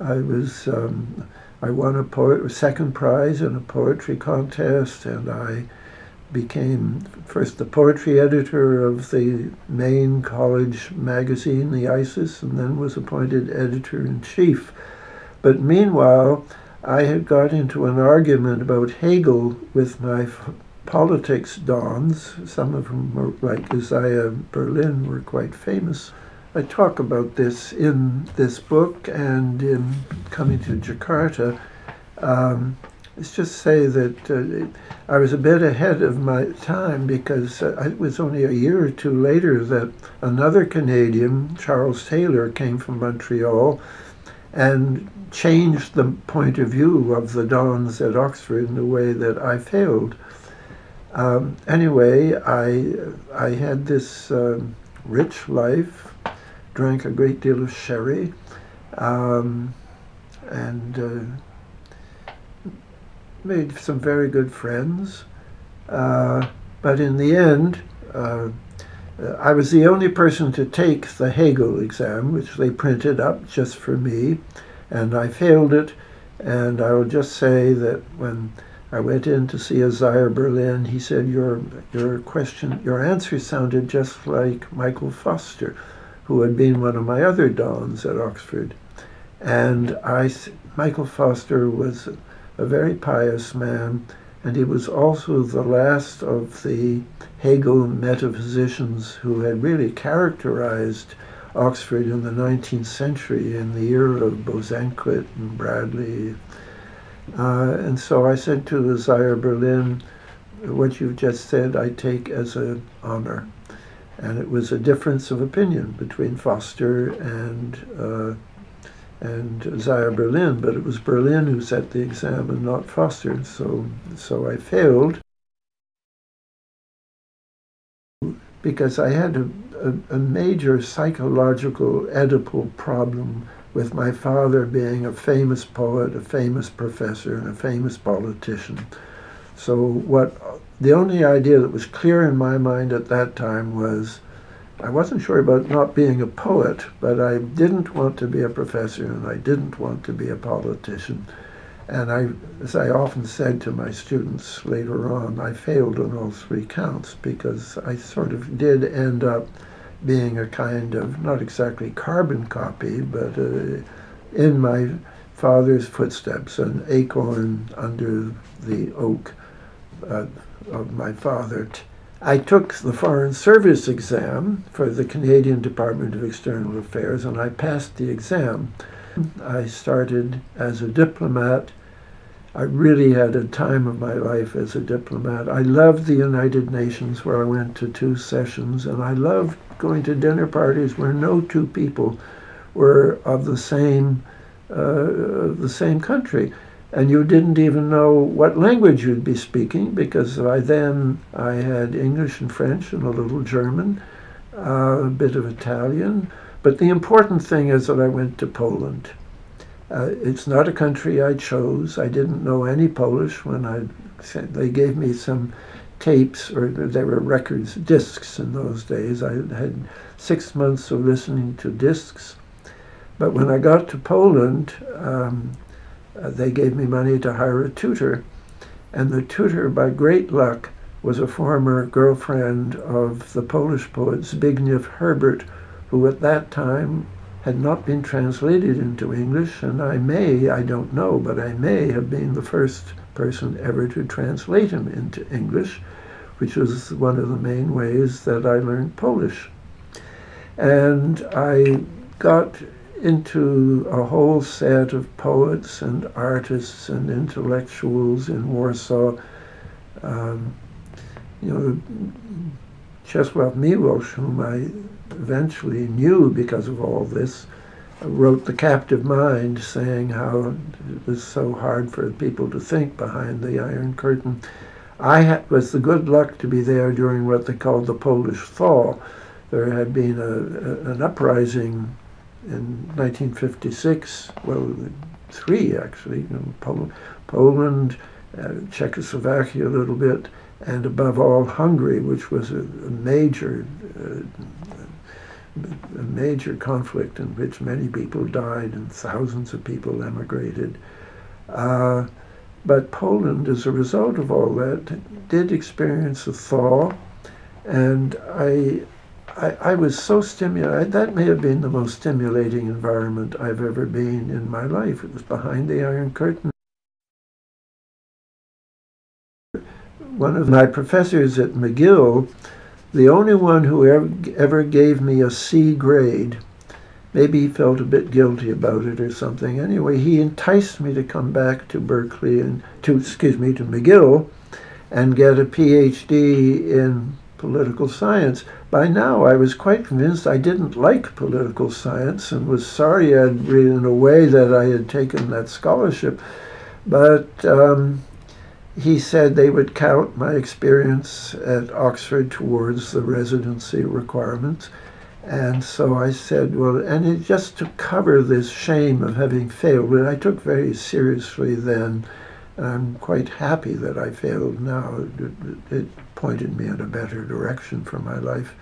I was, um, I won a poet, second prize in a poetry contest, and I became first the poetry editor of the main college magazine, the Isis, and then was appointed editor in chief. But meanwhile, I had got into an argument about Hegel with my politics dons, some of whom, were, like Isaiah Berlin, were quite famous. I talk about this in this book and in coming to Jakarta. Um, let's just say that uh, I was a bit ahead of my time because uh, it was only a year or two later that another Canadian, Charles Taylor, came from Montreal and changed the point of view of the Dons at Oxford in the way that I failed. Um, anyway, I, I had this um, rich life, drank a great deal of sherry, um, and uh, made some very good friends. Uh, but in the end, uh, I was the only person to take the Hegel exam, which they printed up just for me, and I failed it. And I will just say that when I went in to see Isaiah Berlin, he said, "Your your question, your answer sounded just like Michael Foster, who had been one of my other dons at Oxford." And I, Michael Foster was a very pious man, and he was also the last of the Hegel metaphysicians who had really characterized Oxford in the 19th century in the era of Bosanquet and Bradley. Uh, and so I said to Isaiah Berlin, what you've just said I take as an honor. And it was a difference of opinion between Foster and uh, and Isaiah Berlin, but it was Berlin who set the exam and not Foster. So, so I failed because I had a, a, a major psychological Oedipal problem with my father being a famous poet, a famous professor, and a famous politician. So what the only idea that was clear in my mind at that time was I wasn't sure about not being a poet, but I didn't want to be a professor and I didn't want to be a politician. And I, as I often said to my students later on, I failed on all three counts because I sort of did end up being a kind of, not exactly carbon copy, but uh, in my father's footsteps, an acorn under the oak uh, of my father. I took the Foreign Service exam for the Canadian Department of External Affairs and I passed the exam. I started as a diplomat I really had a time of my life as a diplomat. I loved the United Nations, where I went to two sessions, and I loved going to dinner parties where no two people were of the same uh, the same country, and you didn't even know what language you'd be speaking because by then I had English and French and a little German, uh, a bit of Italian. But the important thing is that I went to Poland. Uh, it's not a country I chose. I didn't know any Polish when I they gave me some tapes, or they were records, discs in those days. I had six months of listening to discs. But when I got to Poland, um, uh, they gave me money to hire a tutor. And the tutor, by great luck, was a former girlfriend of the Polish poet Zbigniew Herbert, who at that time had not been translated into English, and I may, I don't know, but I may have been the first person ever to translate him into English, which was one of the main ways that I learned Polish. And I got into a whole set of poets and artists and intellectuals in Warsaw. Um, you know, Czesław Miłosz, whom I eventually knew because of all this, wrote The Captive Mind, saying how it was so hard for people to think behind the Iron Curtain. I had, was the good luck to be there during what they called the Polish Thaw. There had been a, a, an uprising in 1956, well, three actually, you know, Pol- Poland, uh, Czechoslovakia a little bit, and above all Hungary, which was a, a major, uh, a major conflict in which many people died and thousands of people emigrated. Uh, but Poland, as a result of all that, did experience a thaw, and I I, I was so stimulated. That may have been the most stimulating environment I've ever been in my life. It was behind the Iron Curtain. One of my professors at McGill, the only one who ever, ever gave me a C grade, maybe he felt a bit guilty about it or something. Anyway, he enticed me to come back to Berkeley and to, excuse me, to McGill and get a PhD in political science. By now, I was quite convinced I didn't like political science and was sorry I'd, in a way, that I had taken that scholarship. But um, he said they would count my experience at Oxford towards the residency requirements. And so I said, well, and it, just to cover this shame of having failed, which I took very seriously then, and I'm quite happy that I failed now. It, it, pointed me in a better direction for my life.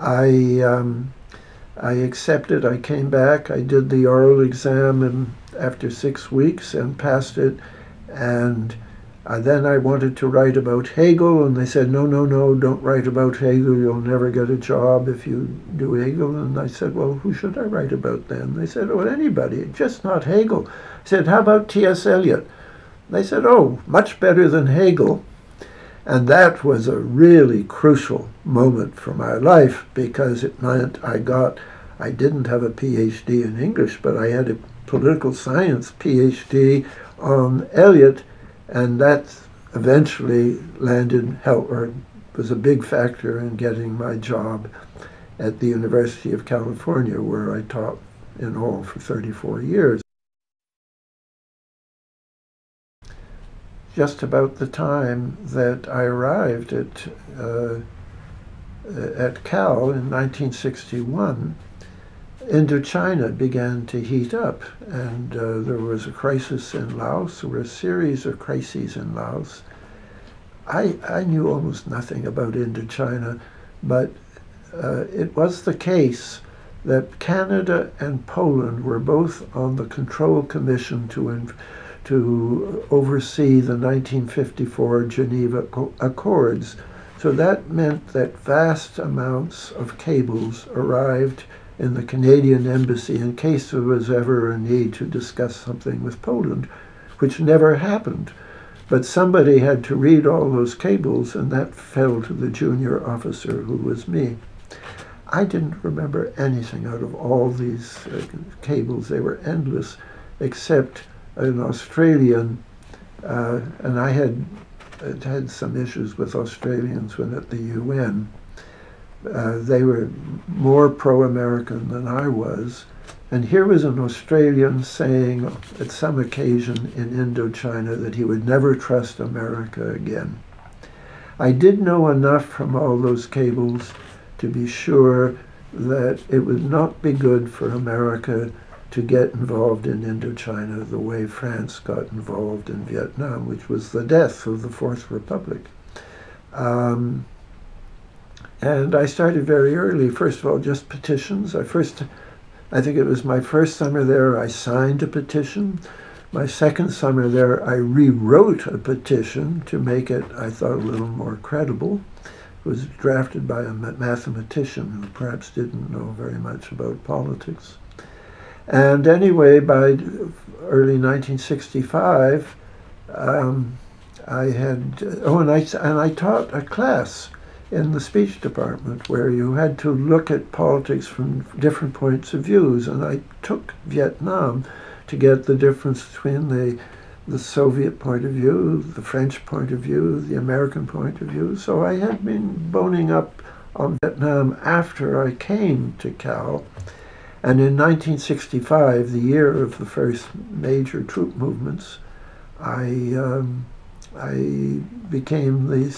I um, I accepted. I came back. I did the oral exam and after six weeks and passed it. And uh, then I wanted to write about Hegel, and they said, no, no, no, don't write about Hegel. You'll never get a job if you do Hegel. And I said, well, who should I write about then? They said, oh, anybody, just not Hegel. I said, how about T.S. Eliot? They said, oh, much better than Hegel. And that was a really crucial moment for my life because it meant I got, I didn't have a PhD in English, but I had a political science PhD on Eliot, and that eventually landed, or was a big factor in getting my job at the University of California, where I taught in all for 34 years. Just about the time that I arrived at uh, at Cal in 1961, Indochina began to heat up, and uh, there was a crisis in Laos. There were a series of crises in Laos. I, I knew almost nothing about Indochina, but uh, it was the case that Canada and Poland were both on the Control Commission to to oversee the 1954 Geneva Accords. So that meant that vast amounts of cables arrived in the Canadian embassy in case there was ever a need to discuss something with Poland, which never happened. But somebody had to read all those cables, and that fell to the junior officer, who was me. I didn't remember anything out of all these uh, cables. They were endless, except an Australian uh, and I had had some issues with Australians when at the UN. Uh, they were more pro-American than I was, and here was an Australian saying at some occasion in Indochina that he would never trust America again. I did know enough from all those cables to be sure that it would not be good for America to get involved in Indochina the way France got involved in Vietnam, which was the death of the Fourth Republic. Um, and I started very early. First of all, just petitions. I first, I think it was my first summer there. I signed a petition. My second summer there, I rewrote a petition to make it, I thought, a little more credible. It was drafted by a mathematician who perhaps didn't know very much about politics. And anyway, by early 1965, um, I had, oh, and I, and I taught a class in the speech department where you had to look at politics from different points of views. And I took Vietnam to get the difference between the the Soviet point of view, the French point of view, the American point of view. So I had been boning up on Vietnam after I came to Cal. And in 1965, the year of the first major troop movements, I, um, I became the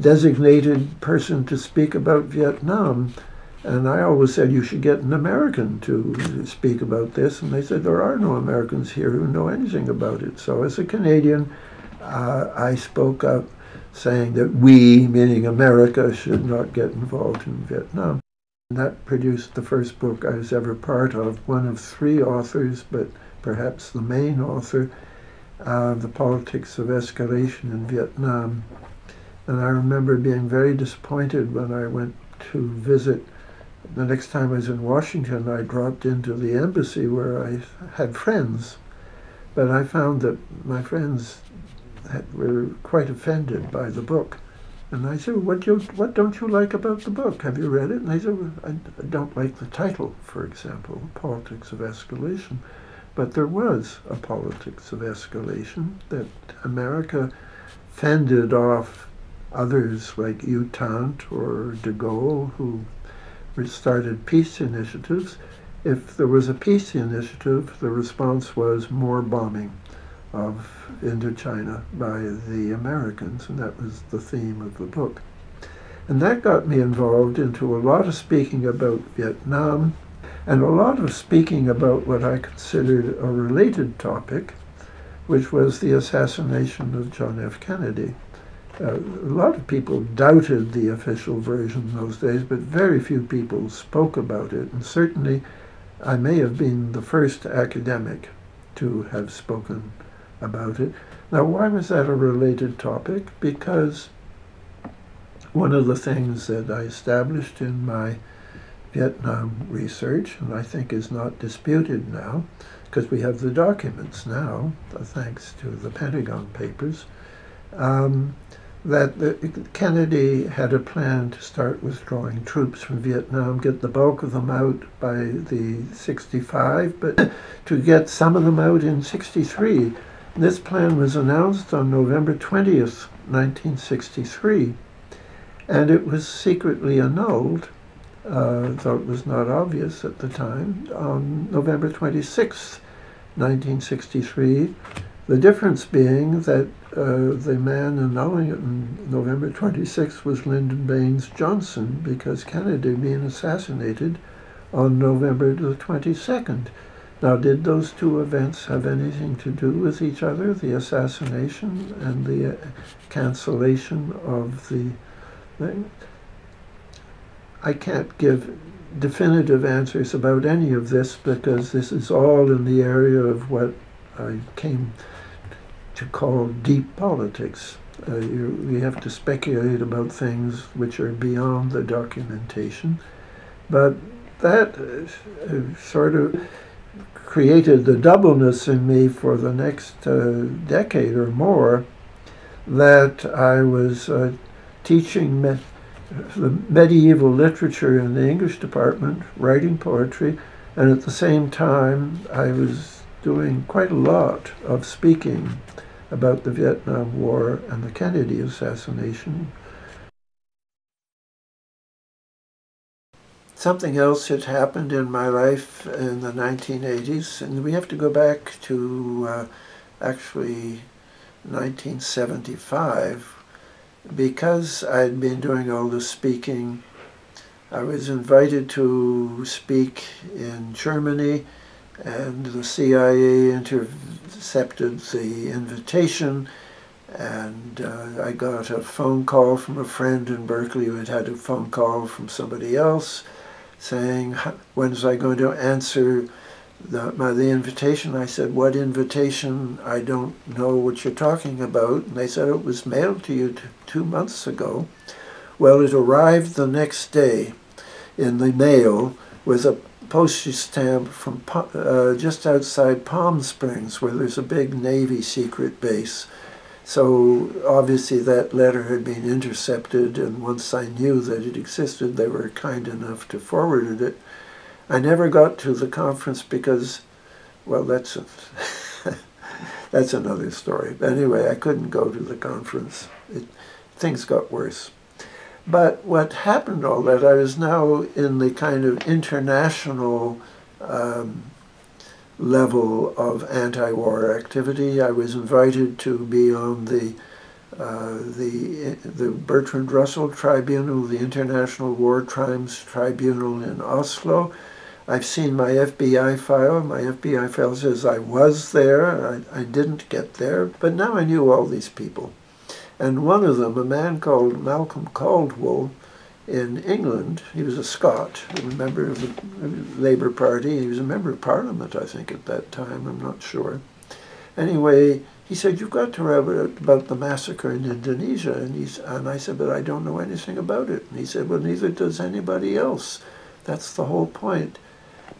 designated person to speak about Vietnam. And I always said you should get an American to speak about this. And they said there are no Americans here who know anything about it. So as a Canadian, uh, I spoke up saying that we, meaning America, should not get involved in Vietnam. That produced the first book I was ever part of, one of three authors, but perhaps the main author, uh, The Politics of Escalation in Vietnam. And I remember being very disappointed when I went to visit. The next time I was in Washington, I dropped into the embassy where I had friends. But I found that my friends had, were quite offended by the book. And I said, what, you, what don't you like about the book? Have you read it? And they said, well, I, I don't like the title, for example, Politics of Escalation. But there was a politics of escalation that America fended off others like U Thant or de Gaulle who started peace initiatives. If there was a peace initiative, the response was more bombing of Indochina by the Americans, and that was the theme of the book. And that got me involved into a lot of speaking about Vietnam and a lot of speaking about what I considered a related topic, which was the assassination of John F. Kennedy. Uh, a lot of people doubted the official version in those days, but very few people spoke about it. And certainly, I may have been the first academic to have spoken about it. Now, why was that a related topic? Because one of the things that I established in my Vietnam research, and I think is not disputed now, because we have the documents now, thanks to the Pentagon Papers, um, that the, Kennedy had a plan to start withdrawing troops from Vietnam, get the bulk of them out by the 65, but to get some of them out in 63 this plan was announced on November 20th, 1963, and it was secretly annulled, uh, though it was not obvious at the time, on November 26th, 1963. The difference being that uh, the man annulling it on November 26th was Lyndon Baines Johnson because Kennedy being assassinated on November the 22nd. Now, did those two events have anything to do with each other, the assassination and the uh, cancellation of the thing? I can't give definitive answers about any of this because this is all in the area of what I came to call deep politics. Uh, you, you have to speculate about things which are beyond the documentation. But that uh, sort of created the doubleness in me for the next uh, decade or more that I was uh, teaching me- the medieval literature in the English department, writing poetry, and at the same time I was doing quite a lot of speaking about the Vietnam War and the Kennedy assassination. Something else had happened in my life in the 1980s, and we have to go back to uh, actually 1975 because I'd been doing all the speaking. I was invited to speak in Germany, and the CIA intercepted the invitation. And uh, I got a phone call from a friend in Berkeley who had had a phone call from somebody else saying, when was I going to answer the, my, the invitation? I said, what invitation? I don't know what you're talking about. And they said, it was mailed to you two months ago. Well, it arrived the next day in the mail with a postage stamp from uh, just outside Palm Springs, where there's a big Navy secret base. So obviously that letter had been intercepted, and once I knew that it existed, they were kind enough to forward it. I never got to the conference because, well, that's a that's another story. But anyway, I couldn't go to the conference. It, things got worse. But what happened all that, I was now in the kind of international um, level of anti-war activity. I was invited to be on the uh, the the Bertrand Russell Tribunal, the International War Crimes Tribunal in Oslo. I've seen my FBI file. My FBI file says I was there. I, I didn't get there, but now I knew all these people. And one of them, a man called Malcolm Caldwell, in England. He was a Scot, a member of the Labour Party. He was a member of Parliament, I think, at that time. I'm not sure. Anyway, he said, "You've got to write about the massacre in Indonesia." And he's and I said, "But I don't know anything about it." And he said, "Well, neither does anybody else. That's the whole point."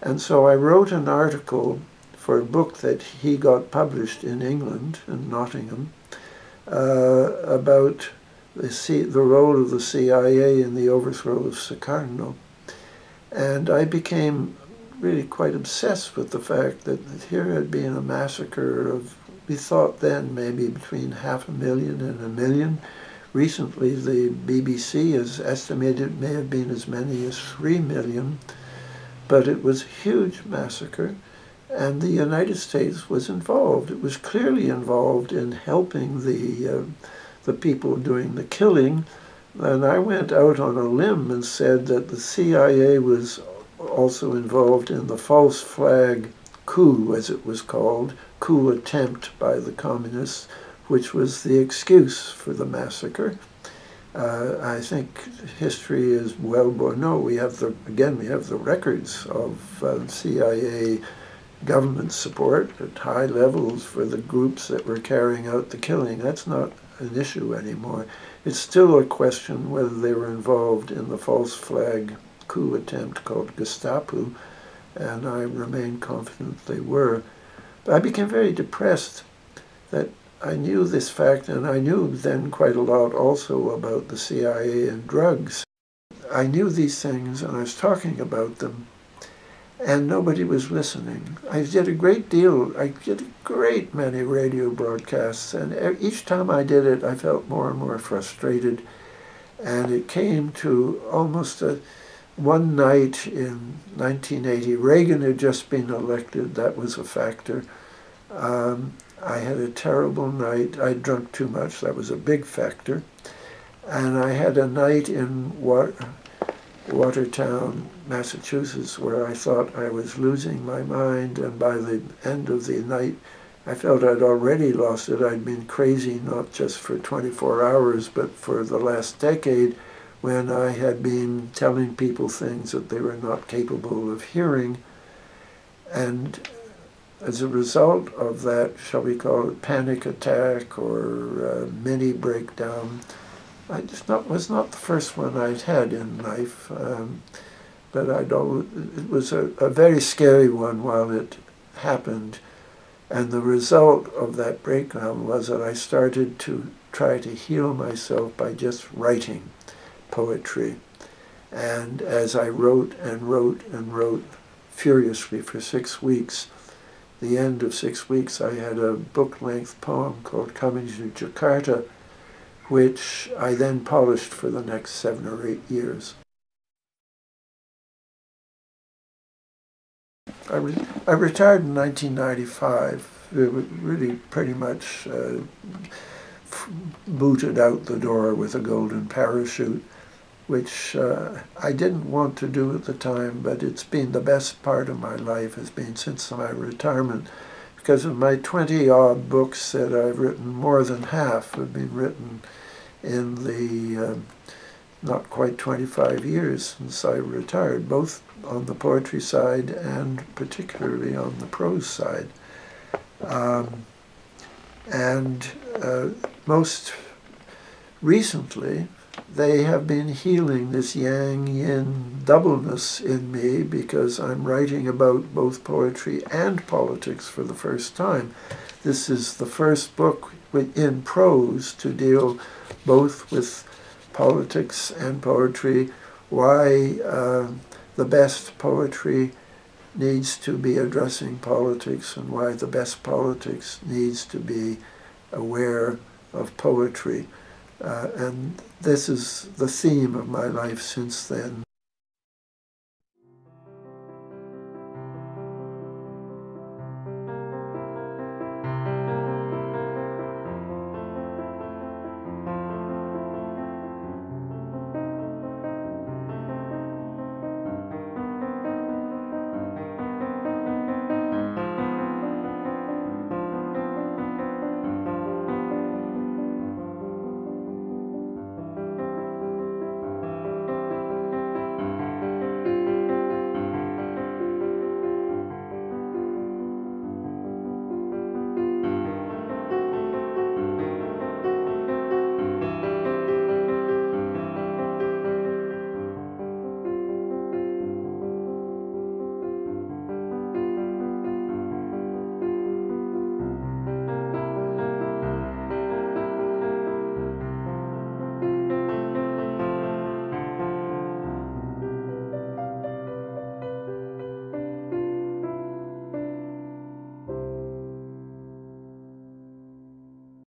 And so I wrote an article for a book that he got published in England in Nottingham uh, about the, C, the role of the CIA in the overthrow of Sukarno. And I became really quite obsessed with the fact that here had been a massacre of, we thought then maybe between half a million and a million. Recently, the BBC has estimated it may have been as many as three million, but it was a huge massacre, and the United States was involved. It was clearly involved in helping the uh, the people doing the killing. And I went out on a limb and said that the CIA was also involved in the false flag coup, as it was called, coup attempt by the communists, which was the excuse for the massacre. Uh, I think history is well born. No, we have the again we have the records of uh, CIA government support at high levels for the groups that were carrying out the killing. That's not an issue anymore. It's still a question whether they were involved in the false flag coup attempt called Gestapu, and I remain confident they were. But I became very depressed that I knew this fact, and I knew then quite a lot also about the CIA and drugs. I knew these things, and I was talking about them, and nobody was listening. I did a great deal, I did a great many radio broadcasts, and each time I did it, I felt more and more frustrated. And it came to almost a, one night in 1980. Reagan had just been elected, that was a factor. Um, I had a terrible night. I drunk too much, that was a big factor. And I had a night in what Watertown, Massachusetts, where I thought I was losing my mind, and by the end of the night, I felt I'd already lost it. I'd been crazy not just for 24 hours, but for the last decade when I had been telling people things that they were not capable of hearing. And as a result of that, shall we call it panic attack or uh, mini breakdown, I just not was not the first one I'd had in life, um, but I'd always, it was a, a very scary one while it happened, and the result of that breakdown was that I started to try to heal myself by just writing poetry, and as I wrote and wrote and wrote furiously for six weeks, the end of six weeks, I had a book length poem called Coming to Jakarta, which I then polished for the next seven or eight years. I, re- I retired in 1995. It really pretty much uh, booted out the door with a golden parachute, which uh, I didn't want to do at the time, but it's been the best part of my life has been since my retirement. Because of my 20 odd books that I've written, more than half have been written in the uh, not quite 25 years since I retired, both on the poetry side and particularly on the prose side. Um, and uh, most recently, they have been healing this yang yin doubleness in me because I'm writing about both poetry and politics for the first time. This is the first book in prose to deal both with politics and poetry, why uh, the best poetry needs to be addressing politics, and why the best politics needs to be aware of poetry. Uh, and this is the theme of my life since then.